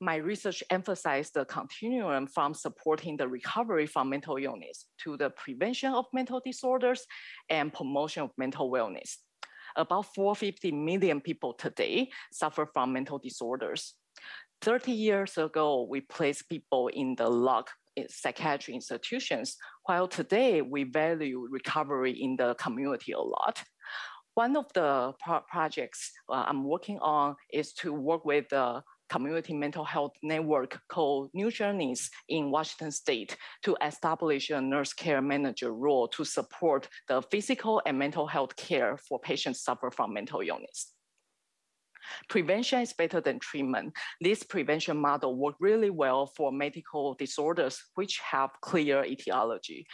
my research emphasized the continuum from supporting the recovery from mental illness to the prevention of mental disorders and promotion of mental wellness. About 450 million people today suffer from mental disorders. 30 years ago, we placed people in the lock psychiatry institutions, while today we value recovery in the community a lot. One of the pro projects uh, I'm working on is to work with the community mental health network called New Journeys in Washington State to establish a nurse care manager role to support the physical and mental health care for patients suffer from mental illness. Prevention is better than treatment. This prevention model worked really well for medical disorders which have clear etiology.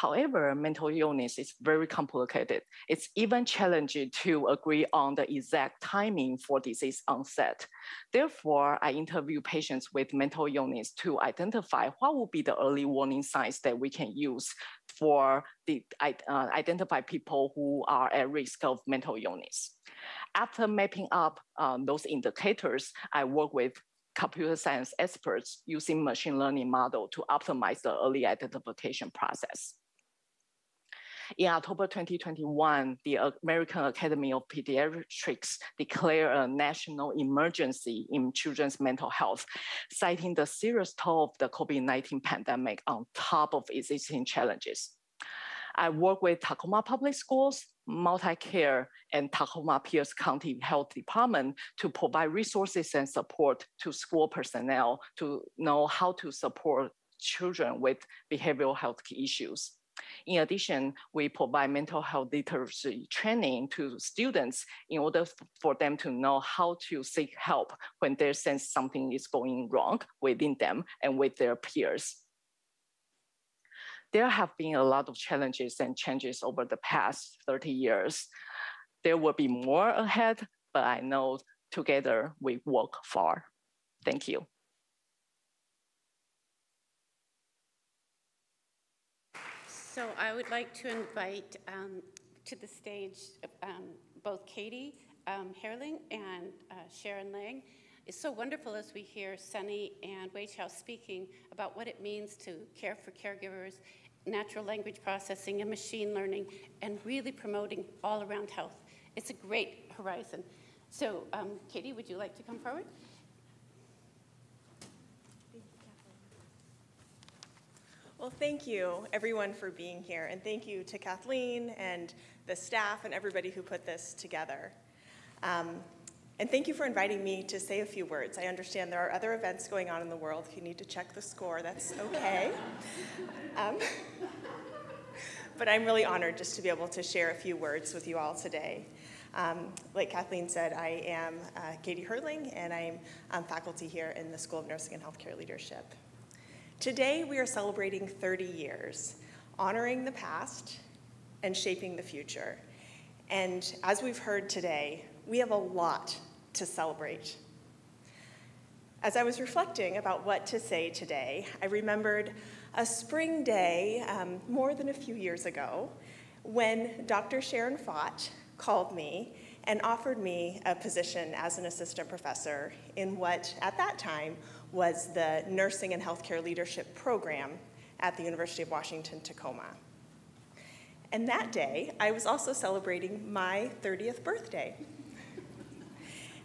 However, mental illness is very complicated. It's even challenging to agree on the exact timing for disease onset. Therefore, I interview patients with mental illness to identify what would be the early warning signs that we can use for the uh, identify people who are at risk of mental illness. After mapping up um, those indicators, I work with computer science experts using machine learning model to optimize the early identification process. In October 2021, the American Academy of Pediatrics declared a national emergency in children's mental health, citing the serious toll of the COVID-19 pandemic on top of existing challenges. I work with Tacoma Public Schools, MultiCare, and Tacoma Pierce County Health Department to provide resources and support to school personnel to know how to support children with behavioral health issues. In addition, we provide mental health literacy training to students in order for them to know how to seek help when they sense something is going wrong within them and with their peers. There have been a lot of challenges and changes over the past 30 years. There will be more ahead, but I know together we walk far. Thank you. So I would like to invite um, to the stage um, both Katie um, Haerling and uh, Sharon Lang. It's so wonderful as we hear Sunny and Wei Chao speaking about what it means to care for caregivers, natural language processing and machine learning, and really promoting all around health. It's a great horizon. So um, Katie, would you like to come forward? Well, thank you everyone for being here, and thank you to Kathleen and the staff and everybody who put this together. Um, and thank you for inviting me to say a few words. I understand there are other events going on in the world. If you need to check the score, that's okay. um, [laughs] but I'm really honored just to be able to share a few words with you all today. Um, like Kathleen said, I am uh, Katie Haerling, and I'm um, faculty here in the School of Nursing and Healthcare Leadership. Today, we are celebrating 30 years, honoring the past and shaping the future. And as we've heard today, we have a lot to celebrate. As I was reflecting about what to say today, I remembered a spring day um, more than a few years ago when Dr. Sharon Fought called me and offered me a position as an assistant professor in what, at that time, was the Nursing and Healthcare Leadership Program at the University of Washington Tacoma. And that day, I was also celebrating my 30th birthday.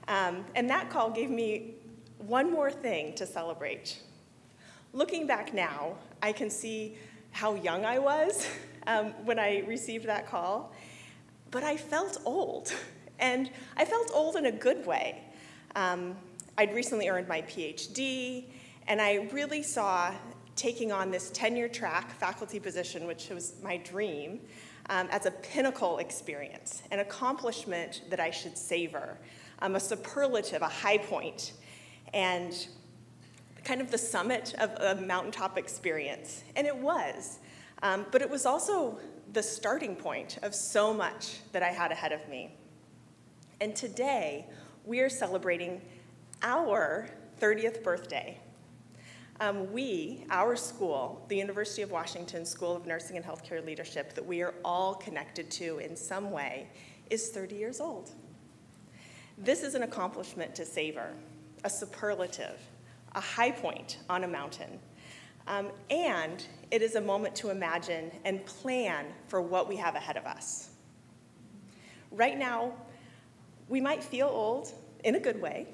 Um, and that call gave me one more thing to celebrate. Looking back now, I can see how young I was [laughs] um, when I received that call, but I felt old. [laughs] And I felt old in a good way. Um, I'd recently earned my PhD, and I really saw taking on this tenure track faculty position, which was my dream, um, as a pinnacle experience, an accomplishment that I should savor, um, a superlative, a high point, and kind of the summit of a mountaintop experience. And it was. Um, but it was also the starting point of so much that I had ahead of me. And today, we are celebrating our 30th birthday. Um, we, our school, the University of Washington School of Nursing and Healthcare Leadership, that we are all connected to in some way, is 30 years old. This is an accomplishment to savor, a superlative, a high point on a mountain. Um, and it is a moment to imagine and plan for what we have ahead of us. Right now, we might feel old in a good way,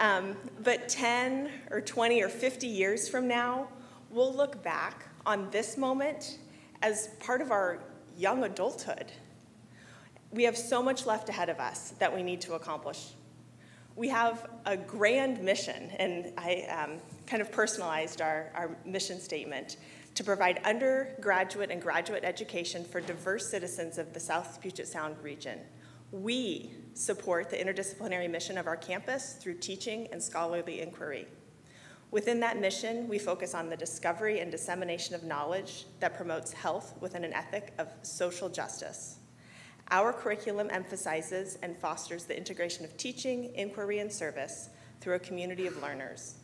um, but 10 or 20 or 50 years from now, we'll look back on this moment as part of our young adulthood. We have so much left ahead of us that we need to accomplish. We have a grand mission, and I um, kind of personalized our, our mission statement to provide undergraduate and graduate education for diverse citizens of the South Puget Sound region. We support the interdisciplinary mission of our campus through teaching and scholarly inquiry. Within that mission, we focus on the discovery and dissemination of knowledge that promotes health within an ethic of social justice. Our curriculum emphasizes and fosters the integration of teaching, inquiry, and service through a community of learners.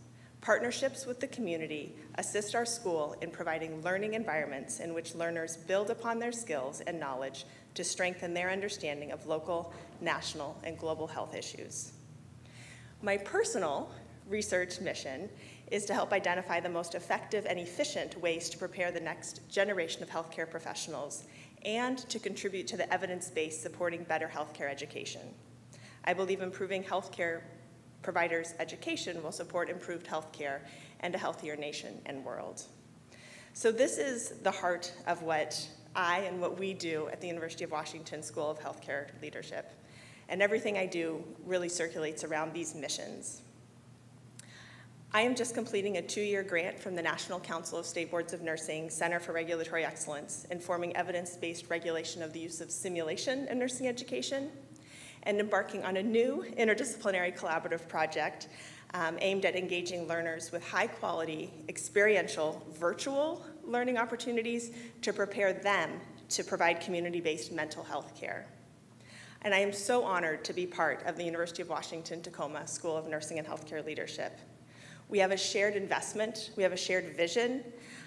Partnerships with the community assist our school in providing learning environments in which learners build upon their skills and knowledge to strengthen their understanding of local, national, and global health issues. My personal research mission is to help identify the most effective and efficient ways to prepare the next generation of healthcare professionals and to contribute to the evidence base supporting better healthcare education. I believe improving healthcare providers' education will support improved healthcare and a healthier nation and world. So this is the heart of what I and what we do at the University of Washington School of Healthcare Leadership. And everything I do really circulates around these missions. I am just completing a two-year grant from the National Council of State Boards of Nursing Center for Regulatory Excellence, informing evidence-based regulation of the use of simulation in nursing education, and embarking on a new interdisciplinary collaborative project um, aimed at engaging learners with high-quality, experiential, virtual learning opportunities to prepare them to provide community-based mental health care. And I am so honored to be part of the University of Washington Tacoma School of Nursing and Healthcare Leadership. We have a shared investment, we have a shared vision,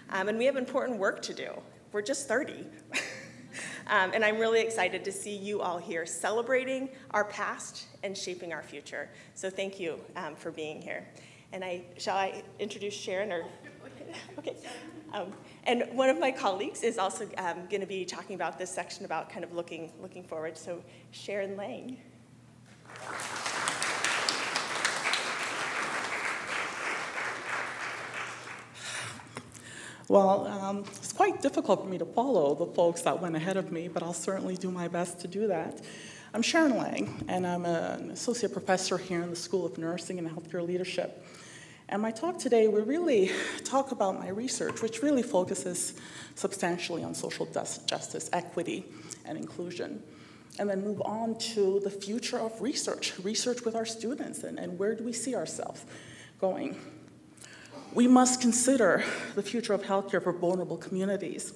um, and we have important work to do. We're just 30. [laughs] um, and I'm really excited to see you all here celebrating our past and shaping our future. So thank you um, for being here. And I, shall I introduce Sharon or? [laughs] Okay. Um, and one of my colleagues is also um, going to be talking about this section about kind of looking, looking forward. So Sharon Laing. Well, um, it's quite difficult for me to follow the folks that went ahead of me, but I'll certainly do my best to do that. I'm Sharon Laing, and I'm an associate professor here in the School of Nursing and Healthcare Leadership. And my talk today will really talk about my research, which really focuses substantially on social justice, equity, and inclusion. And then move on to the future of research, research with our students, and, and where do we see ourselves going. We must consider the future of healthcare for vulnerable communities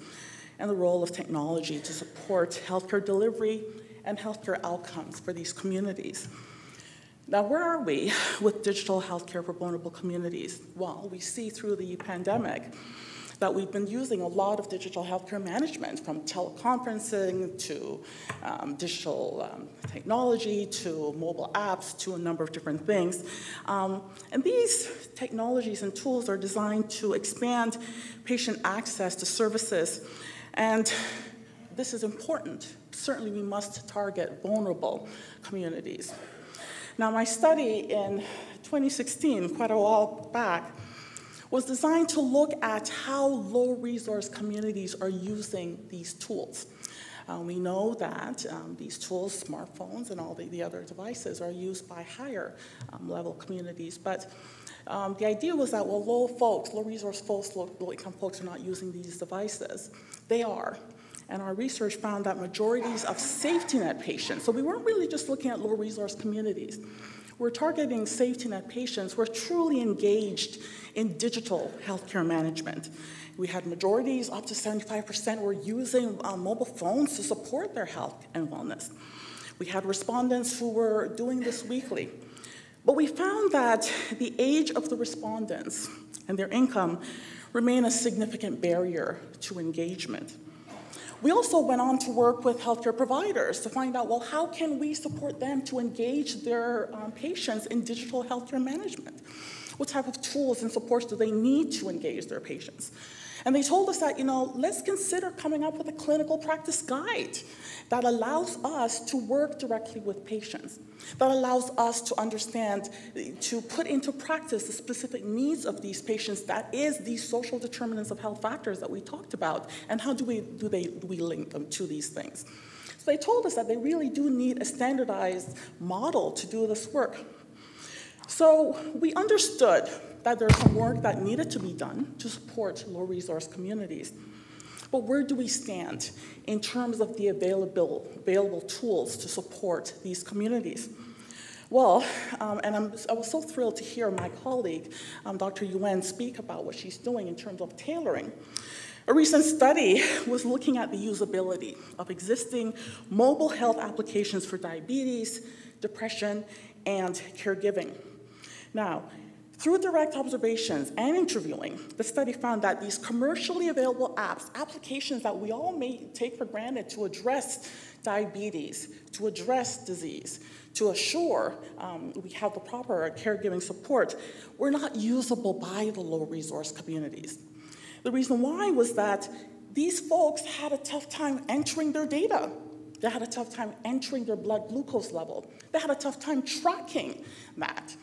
and the role of technology to support healthcare delivery and healthcare outcomes for these communities. Now, where are we with digital healthcare for vulnerable communities? Well, we see through the pandemic that we've been using a lot of digital healthcare management, from teleconferencing to um, digital um, technology to mobile apps to a number of different things. Um, and these technologies and tools are designed to expand patient access to services. And this is important. Certainly, we must target vulnerable communities. Now, my study in 2016, quite a while back, was designed to look at how low resource communities are using these tools. Uh, we know that um, these tools, smartphones, and all the, the other devices are used by higher um, level communities. But um, the idea was that, well, low folks, low resource folks, low, low income folks are not using these devices. They are. And our research found that majorities of safety net patients, so we weren't really just looking at low resource communities, we're targeting safety net patients We're truly engaged in digital healthcare management. We had majorities, up to 75%, were using uh, mobile phones to support their health and wellness. We had respondents who were doing this weekly. But we found that the age of the respondents and their income remain a significant barrier to engagement. We also went on to work with healthcare providers to find out, well, how can we support them to engage their um, patients in digital healthcare management? What type of tools and supports do they need to engage their patients? And they told us that, you know, let's consider coming up with a clinical practice guide that allows us to work directly with patients, that allows us to understand, to put into practice the specific needs of these patients, that is these social determinants of health factors that we talked about, and how do we, do they, do we link them to these things. So they told us that they really do need a standardized model to do this work. So we understood that there's some work that needed to be done to support low resource communities. But where do we stand in terms of the available, available tools to support these communities? Well, um, and I'm, i was so thrilled to hear my colleague, um, Dr. Yuen, speak about what she's doing in terms of tailoring. A recent study was looking at the usability of existing mobile health applications for diabetes, depression, and caregiving. Now, through direct observations and interviewing, the study found that these commercially available apps, applications that we all may take for granted to address diabetes, to address disease, to assure um, we have the proper caregiving support, were not usable by the low resource communities. The reason why was that these folks had a tough time entering their data. They had a tough time entering their blood glucose level. They had a tough time tracking that.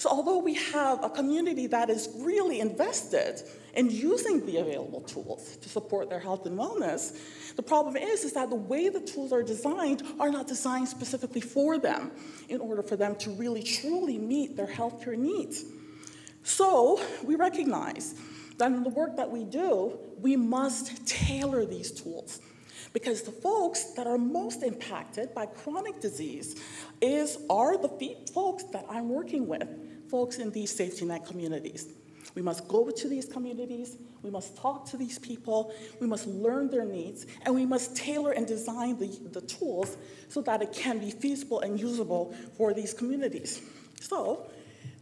So although we have a community that is really invested in using the available tools to support their health and wellness, the problem is, is that the way the tools are designed are not designed specifically for them in order for them to really truly meet their healthcare needs. So we recognize that in the work that we do, we must tailor these tools because the folks that are most impacted by chronic disease is are the folks that I'm working with folks in these safety net communities. We must go to these communities, we must talk to these people, we must learn their needs, and we must tailor and design the, the tools so that it can be feasible and usable for these communities. So,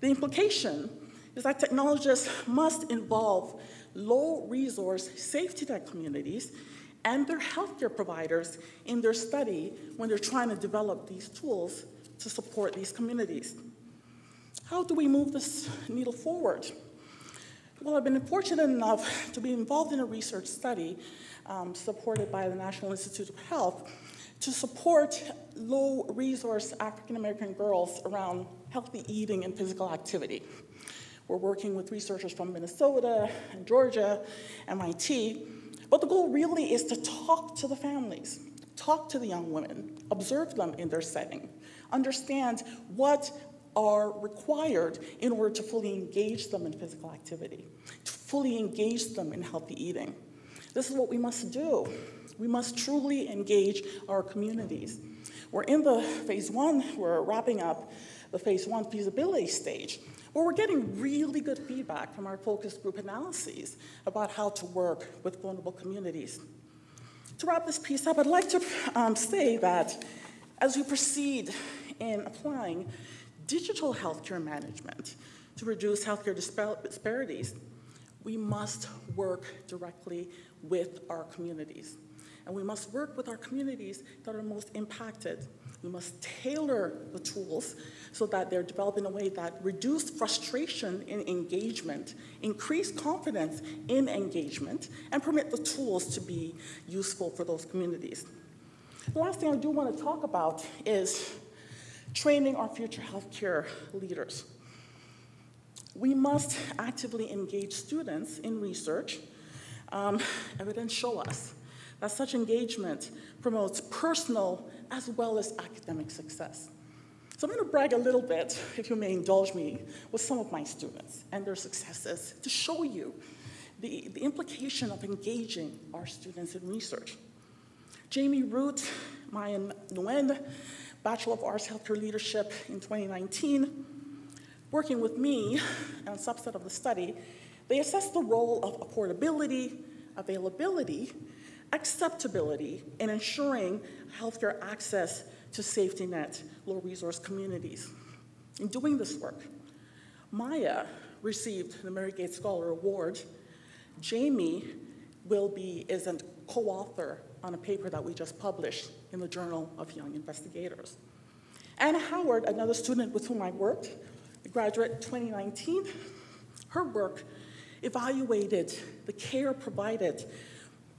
the implication is that technologists must involve low resource safety net communities and their healthcare providers in their study when they're trying to develop these tools to support these communities. How do we move this needle forward? Well, I've been fortunate enough to be involved in a research study um, supported by the National Institute of Health to support low resource African American girls around healthy eating and physical activity. We're working with researchers from Minnesota and Georgia, MIT, but the goal really is to talk to the families, talk to the young women, observe them in their setting, understand what are required in order to fully engage them in physical activity, to fully engage them in healthy eating. This is what we must do. We must truly engage our communities. We're in the phase one, we're wrapping up the phase one feasibility stage, where we're getting really good feedback from our focus group analyses about how to work with vulnerable communities. To wrap this piece up, I'd like to um, say that as we proceed in applying digital healthcare management to reduce healthcare disparities, we must work directly with our communities. And we must work with our communities that are most impacted. We must tailor the tools so that they're developed in a way that reduce frustration in engagement, increase confidence in engagement, and permit the tools to be useful for those communities. The last thing I do want to talk about is training our future healthcare leaders. We must actively engage students in research. Um, evidence show us that such engagement promotes personal as well as academic success. So I'm going to brag a little bit, if you may indulge me, with some of my students and their successes to show you the, the implication of engaging our students in research. Jamie Root, Maya Nguyen, Bachelor of Arts Healthcare Leadership in 2019, working with me and a subset of the study, they assessed the role of affordability, availability, acceptability in ensuring healthcare access to safety net, low resource communities. In doing this work, Maya received the Mary Gates Scholar Award. Jamie will be, is a co-author on a paper that we just published in the Journal of Young Investigators. Anna Howard, another student with whom I worked, graduate 2019, her work evaluated the care provided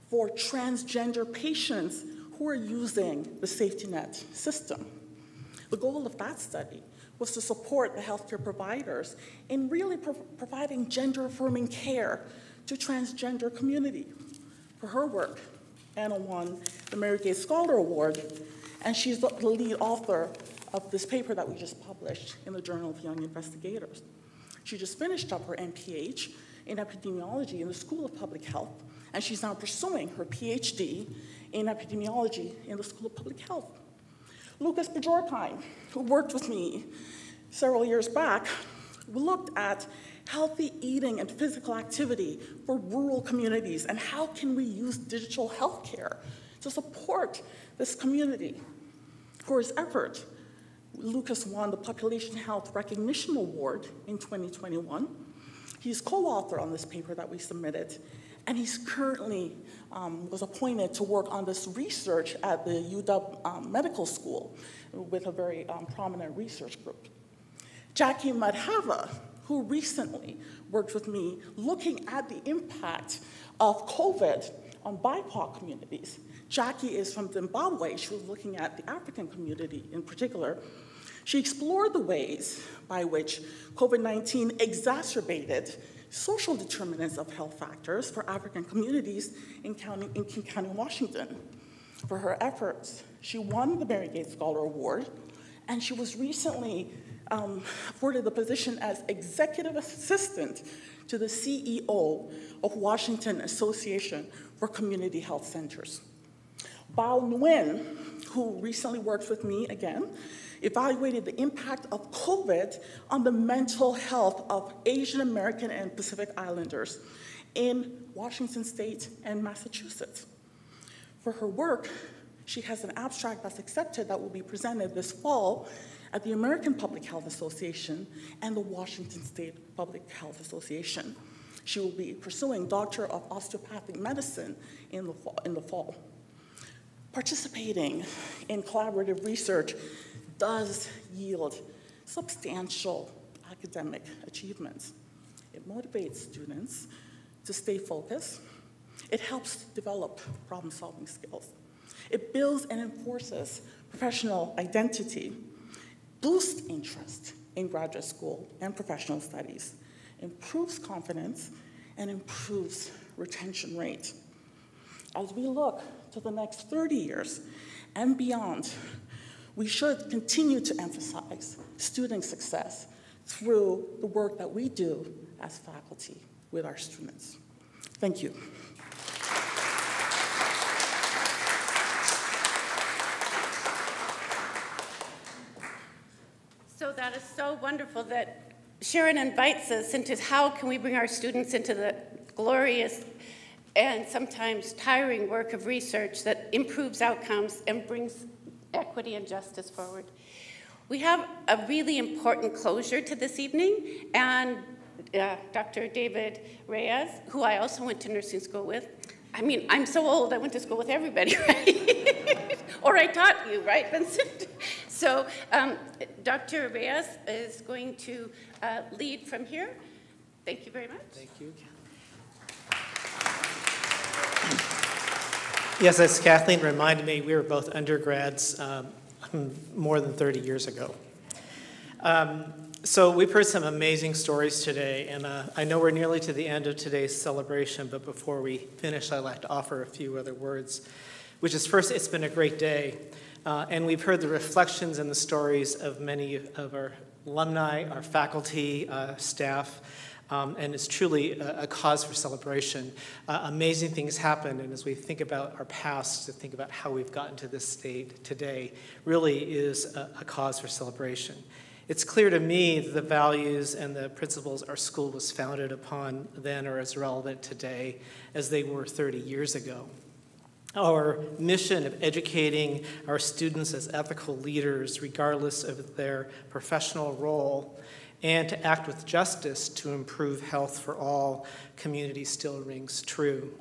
for transgender patients who are using the safety net system. The goal of that study was to support the healthcare providers in really pro providing gender affirming care to transgender community. For her work, Anna won the Mary Gates Scholar Award, and she's the lead author of this paper that we just published in the Journal of Young Investigators. She just finished up her MPH in epidemiology in the School of Public Health and she's now pursuing her PhD in epidemiology in the School of Public Health. Lucas Bajorkine, who worked with me several years back, looked at healthy eating and physical activity for rural communities and how can we use digital healthcare to support this community. For his effort, Lucas won the Population Health Recognition Award in 2021. He's co-author on this paper that we submitted, and he's currently um, was appointed to work on this research at the UW um, Medical School with a very um, prominent research group. Jackie Madhava, who recently worked with me looking at the impact of COVID on BIPOC communities. Jackie is from Zimbabwe. She was looking at the African community in particular. She explored the ways by which COVID 19 exacerbated social determinants of health factors for African communities in County, in King County, Washington. For her efforts, she won the Mary Gates Scholar Award, and she was recently um, afforded the position as executive assistant to the CEO of Washington Association for Community Health Centers. Bao Nguyen, who recently worked with me again, evaluated the impact of COVID on the mental health of Asian American and Pacific Islanders in Washington State and Massachusetts. For her work, she has an abstract that's accepted that will be presented this fall at the American Public Health Association and the Washington State Public Health Association. She will be pursuing Doctor of Osteopathic Medicine in the fall. In the fall. Participating in collaborative research does yield substantial academic achievements. It motivates students to stay focused. It helps develop problem solving skills. It builds and enforces professional identity, boosts interest in graduate school and professional studies, improves confidence, and improves retention rate. As we look to the next 30 years and beyond, we should continue to emphasize student success through the work that we do as faculty with our students. Thank you. So that is so wonderful that Sharon invites us into how can we bring our students into the glorious and sometimes tiring work of research that improves outcomes and brings equity and justice forward. We have a really important closure to this evening, and uh, Dr. David Reyes, who I also went to nursing school with. I mean, I'm so old, I went to school with everybody, [laughs] right? or I taught you, right, Vincent? So um, Dr. Reyes is going to uh, lead from here. Thank you very much. Thank you. Yes, as Kathleen reminded me, we were both undergrads um, more than 30 years ago. Um, so we've heard some amazing stories today, and uh, I know we're nearly to the end of today's celebration, but before we finish, I'd like to offer a few other words, which is first, it's been a great day, uh, and we've heard the reflections and the stories of many of our alumni, our faculty, uh, staff, um, and it's truly a, a cause for celebration. Uh, amazing things happen, and as we think about our past, to think about how we've gotten to this state today, really is a, a cause for celebration. It's clear to me that the values and the principles our school was founded upon then are as relevant today as they were 30 years ago. Our mission of educating our students as ethical leaders, regardless of their professional role, and to act with justice to improve health for all communities still rings true.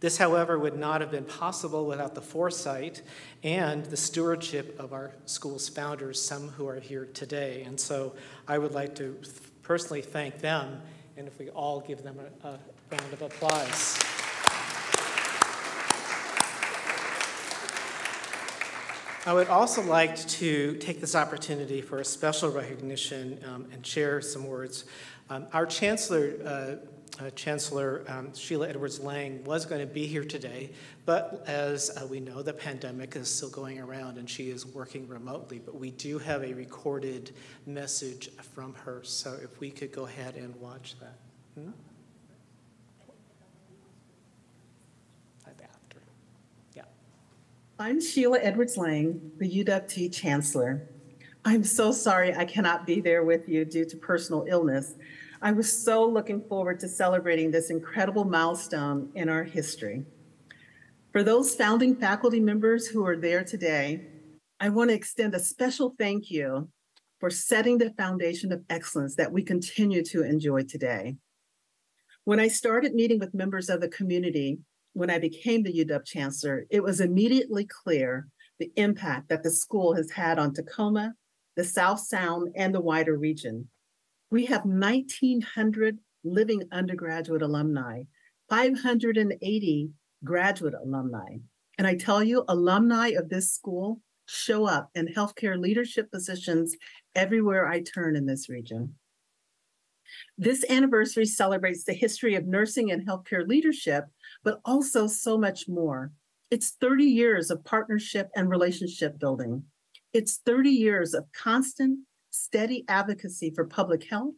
This, however, would not have been possible without the foresight and the stewardship of our school's founders, some who are here today. And so I would like to personally thank them, and if we all give them a, a round of applause. I would also like to take this opportunity for a special recognition um, and share some words. Um, our Chancellor, uh, uh, Chancellor um, Sheila Edwards Lange was going to be here today, but as uh, we know, the pandemic is still going around and she is working remotely. But we do have a recorded message from her, so if we could go ahead and watch that. Hmm? After. Yeah. I'm Sheila Edwards Lange, the UWT Chancellor. I'm so sorry I cannot be there with you due to personal illness. I was so looking forward to celebrating this incredible milestone in our history. For those founding faculty members who are there today, I want to extend a special thank you for setting the foundation of excellence that we continue to enjoy today. When I started meeting with members of the community, when I became the UW Chancellor, it was immediately clear the impact that the school has had on Tacoma, the South Sound, and the wider region. We have 1,900 living undergraduate alumni, 580 graduate alumni. And I tell you, alumni of this school show up in healthcare leadership positions everywhere I turn in this region. This anniversary celebrates the history of nursing and healthcare leadership, but also so much more. It's 30 years of partnership and relationship building. It's 30 years of constant steady advocacy for public health,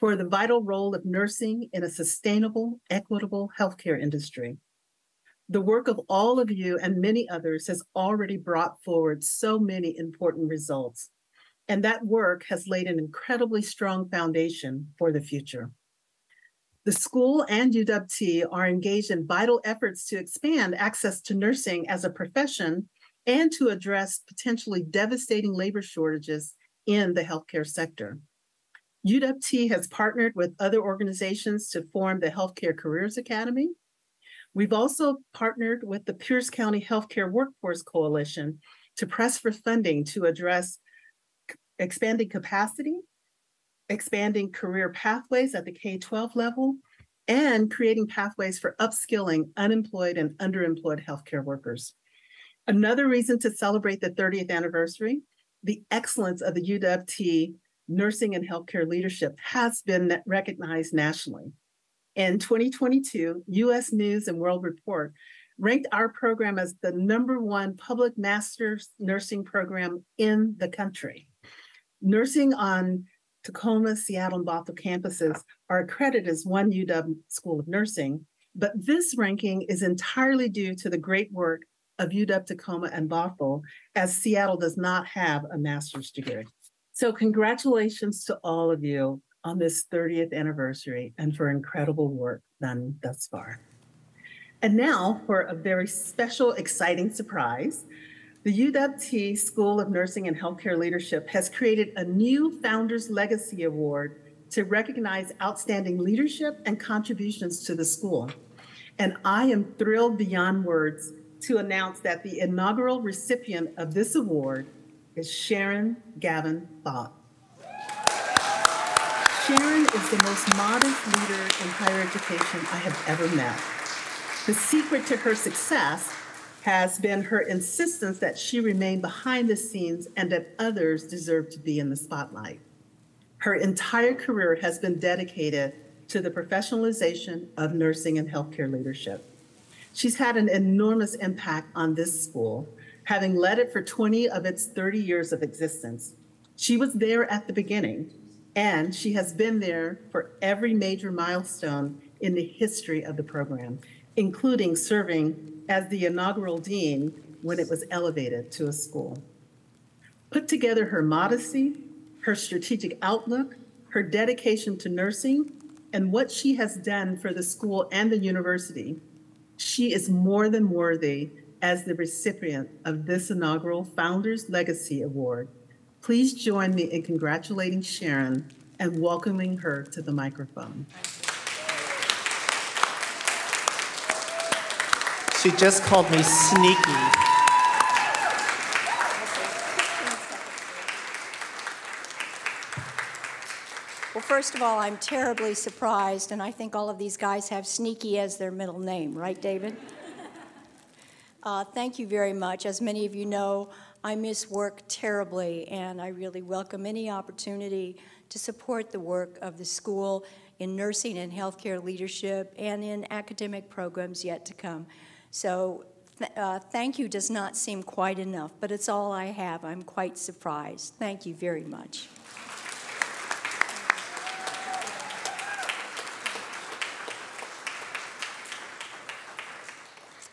for the vital role of nursing in a sustainable, equitable healthcare industry. The work of all of you and many others has already brought forward so many important results, and that work has laid an incredibly strong foundation for the future. The school and UWT are engaged in vital efforts to expand access to nursing as a profession and to address potentially devastating labor shortages in the healthcare sector. UWT has partnered with other organizations to form the Healthcare Careers Academy. We've also partnered with the Pierce County Healthcare Workforce Coalition to press for funding to address expanding capacity, expanding career pathways at the K 12 level, and creating pathways for upskilling unemployed and underemployed healthcare workers. Another reason to celebrate the 30th anniversary the excellence of the UWT nursing and healthcare leadership has been recognized nationally. In 2022, US News and World Report ranked our program as the number one public master's nursing program in the country. Nursing on Tacoma, Seattle, and Bothell campuses are accredited as one UW School of Nursing, but this ranking is entirely due to the great work of UW Tacoma and Bothell, as Seattle does not have a master's degree. So congratulations to all of you on this 30th anniversary and for incredible work done thus far. And now for a very special, exciting surprise. The UWT School of Nursing and Healthcare Leadership has created a new Founders Legacy Award to recognize outstanding leadership and contributions to the school. And I am thrilled beyond words to announce that the inaugural recipient of this award is Sharon Gavin Fought. Sharon is the most modest leader in higher education I have ever met. The secret to her success has been her insistence that she remain behind the scenes and that others deserve to be in the spotlight. Her entire career has been dedicated to the professionalization of nursing and healthcare leadership. She's had an enormous impact on this school, having led it for 20 of its 30 years of existence. She was there at the beginning, and she has been there for every major milestone in the history of the program, including serving as the inaugural dean when it was elevated to a school. Put together her modesty, her strategic outlook, her dedication to nursing, and what she has done for the school and the university, she is more than worthy as the recipient of this inaugural Founders Legacy Award. Please join me in congratulating Sharon and welcoming her to the microphone. She just called me sneaky. Well, first of all, I'm terribly surprised, and I think all of these guys have Sneaky as their middle name, right, David? uh, thank you very much. As many of you know, I miss work terribly, and I really welcome any opportunity to support the work of the school in nursing and healthcare leadership and in academic programs yet to come. So, th- uh, thank you does not seem quite enough, but it's all I have. I'm quite surprised. Thank you very much.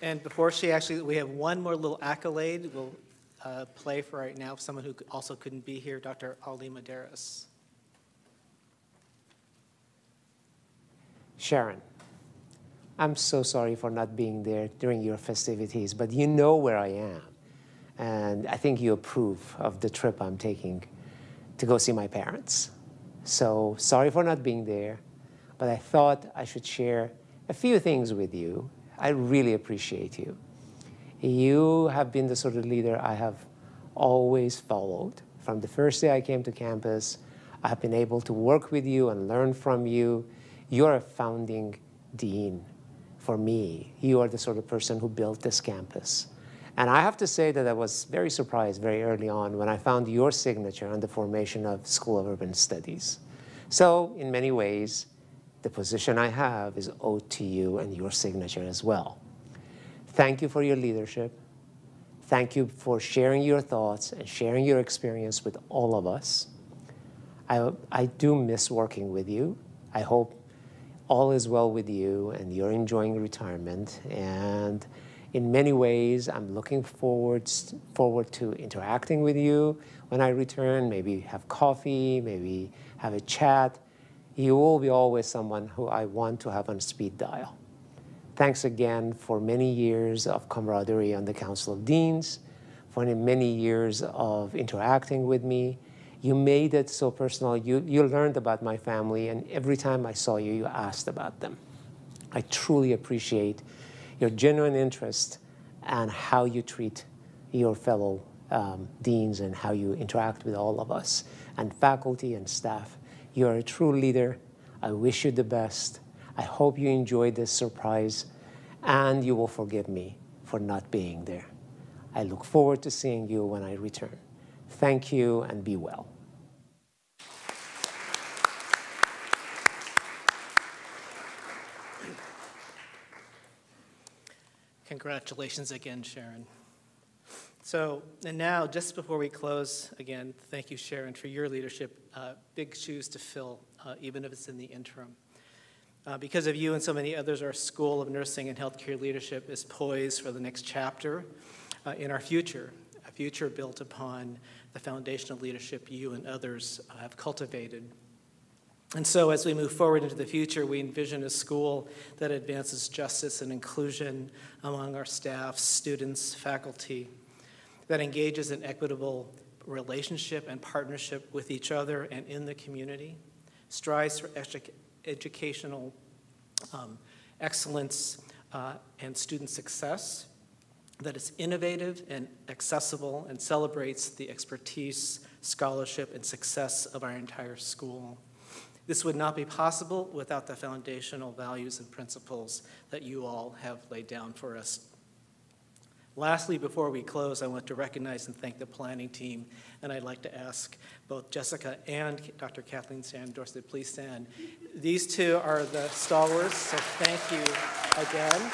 And before she actually, we have one more little accolade we'll uh, play for right now, someone who also couldn't be here, Dr. Ali Modarres. Sharon, I'm so sorry for not being there during your festivities, but you know where I am. And I think you approve of the trip I'm taking to go see my parents. So sorry for not being there, but I thought I should share a few things with you I really appreciate you. You have been the sort of leader I have always followed. From the first day I came to campus, I have been able to work with you and learn from you. You're a founding dean for me. You are the sort of person who built this campus. And I have to say that I was very surprised very early on when I found your signature on the formation of School of Urban Studies. So, in many ways, the position I have is owed to you and your signature as well. Thank you for your leadership. Thank you for sharing your thoughts and sharing your experience with all of us. I, I do miss working with you. I hope all is well with you and you're enjoying retirement. And in many ways, I'm looking forward, forward to interacting with you when I return, maybe have coffee, maybe have a chat you will be always someone who I want to have on speed dial. Thanks again for many years of camaraderie on the Council of Deans, for many years of interacting with me. You made it so personal. You, you learned about my family, and every time I saw you, you asked about them. I truly appreciate your genuine interest and how you treat your fellow um, deans and how you interact with all of us and faculty and staff. You are a true leader. I wish you the best. I hope you enjoyed this surprise and you will forgive me for not being there. I look forward to seeing you when I return. Thank you and be well. Congratulations again, Sharon. So, and now, just before we close, again, thank you, Sharon, for your leadership. Uh, big shoes to fill, uh, even if it's in the interim. Uh, because of you and so many others, our School of Nursing and Healthcare Leadership is poised for the next chapter uh, in our future, a future built upon the foundational leadership you and others have cultivated. And so, as we move forward into the future, we envision a school that advances justice and inclusion among our staff, students, faculty, that engages in equitable relationship and partnership with each other and in the community, strives for edu- educational um, excellence uh, and student success, that is innovative and accessible and celebrates the expertise, scholarship, and success of our entire school. This would not be possible without the foundational values and principles that you all have laid down for us. Lastly, before we close, I want to recognize and thank the planning team, and I'd like to ask both Jessica and Dr. Kathleen Sand Dorsey, please stand. These two are the stalwarts, so thank you again.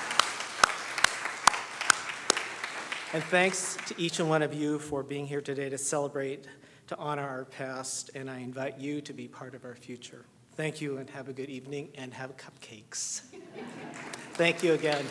And thanks to each and one of you for being here today to celebrate, to honor our past, and I invite you to be part of our future. Thank you and have a good evening and have cupcakes. [laughs] Thank you again.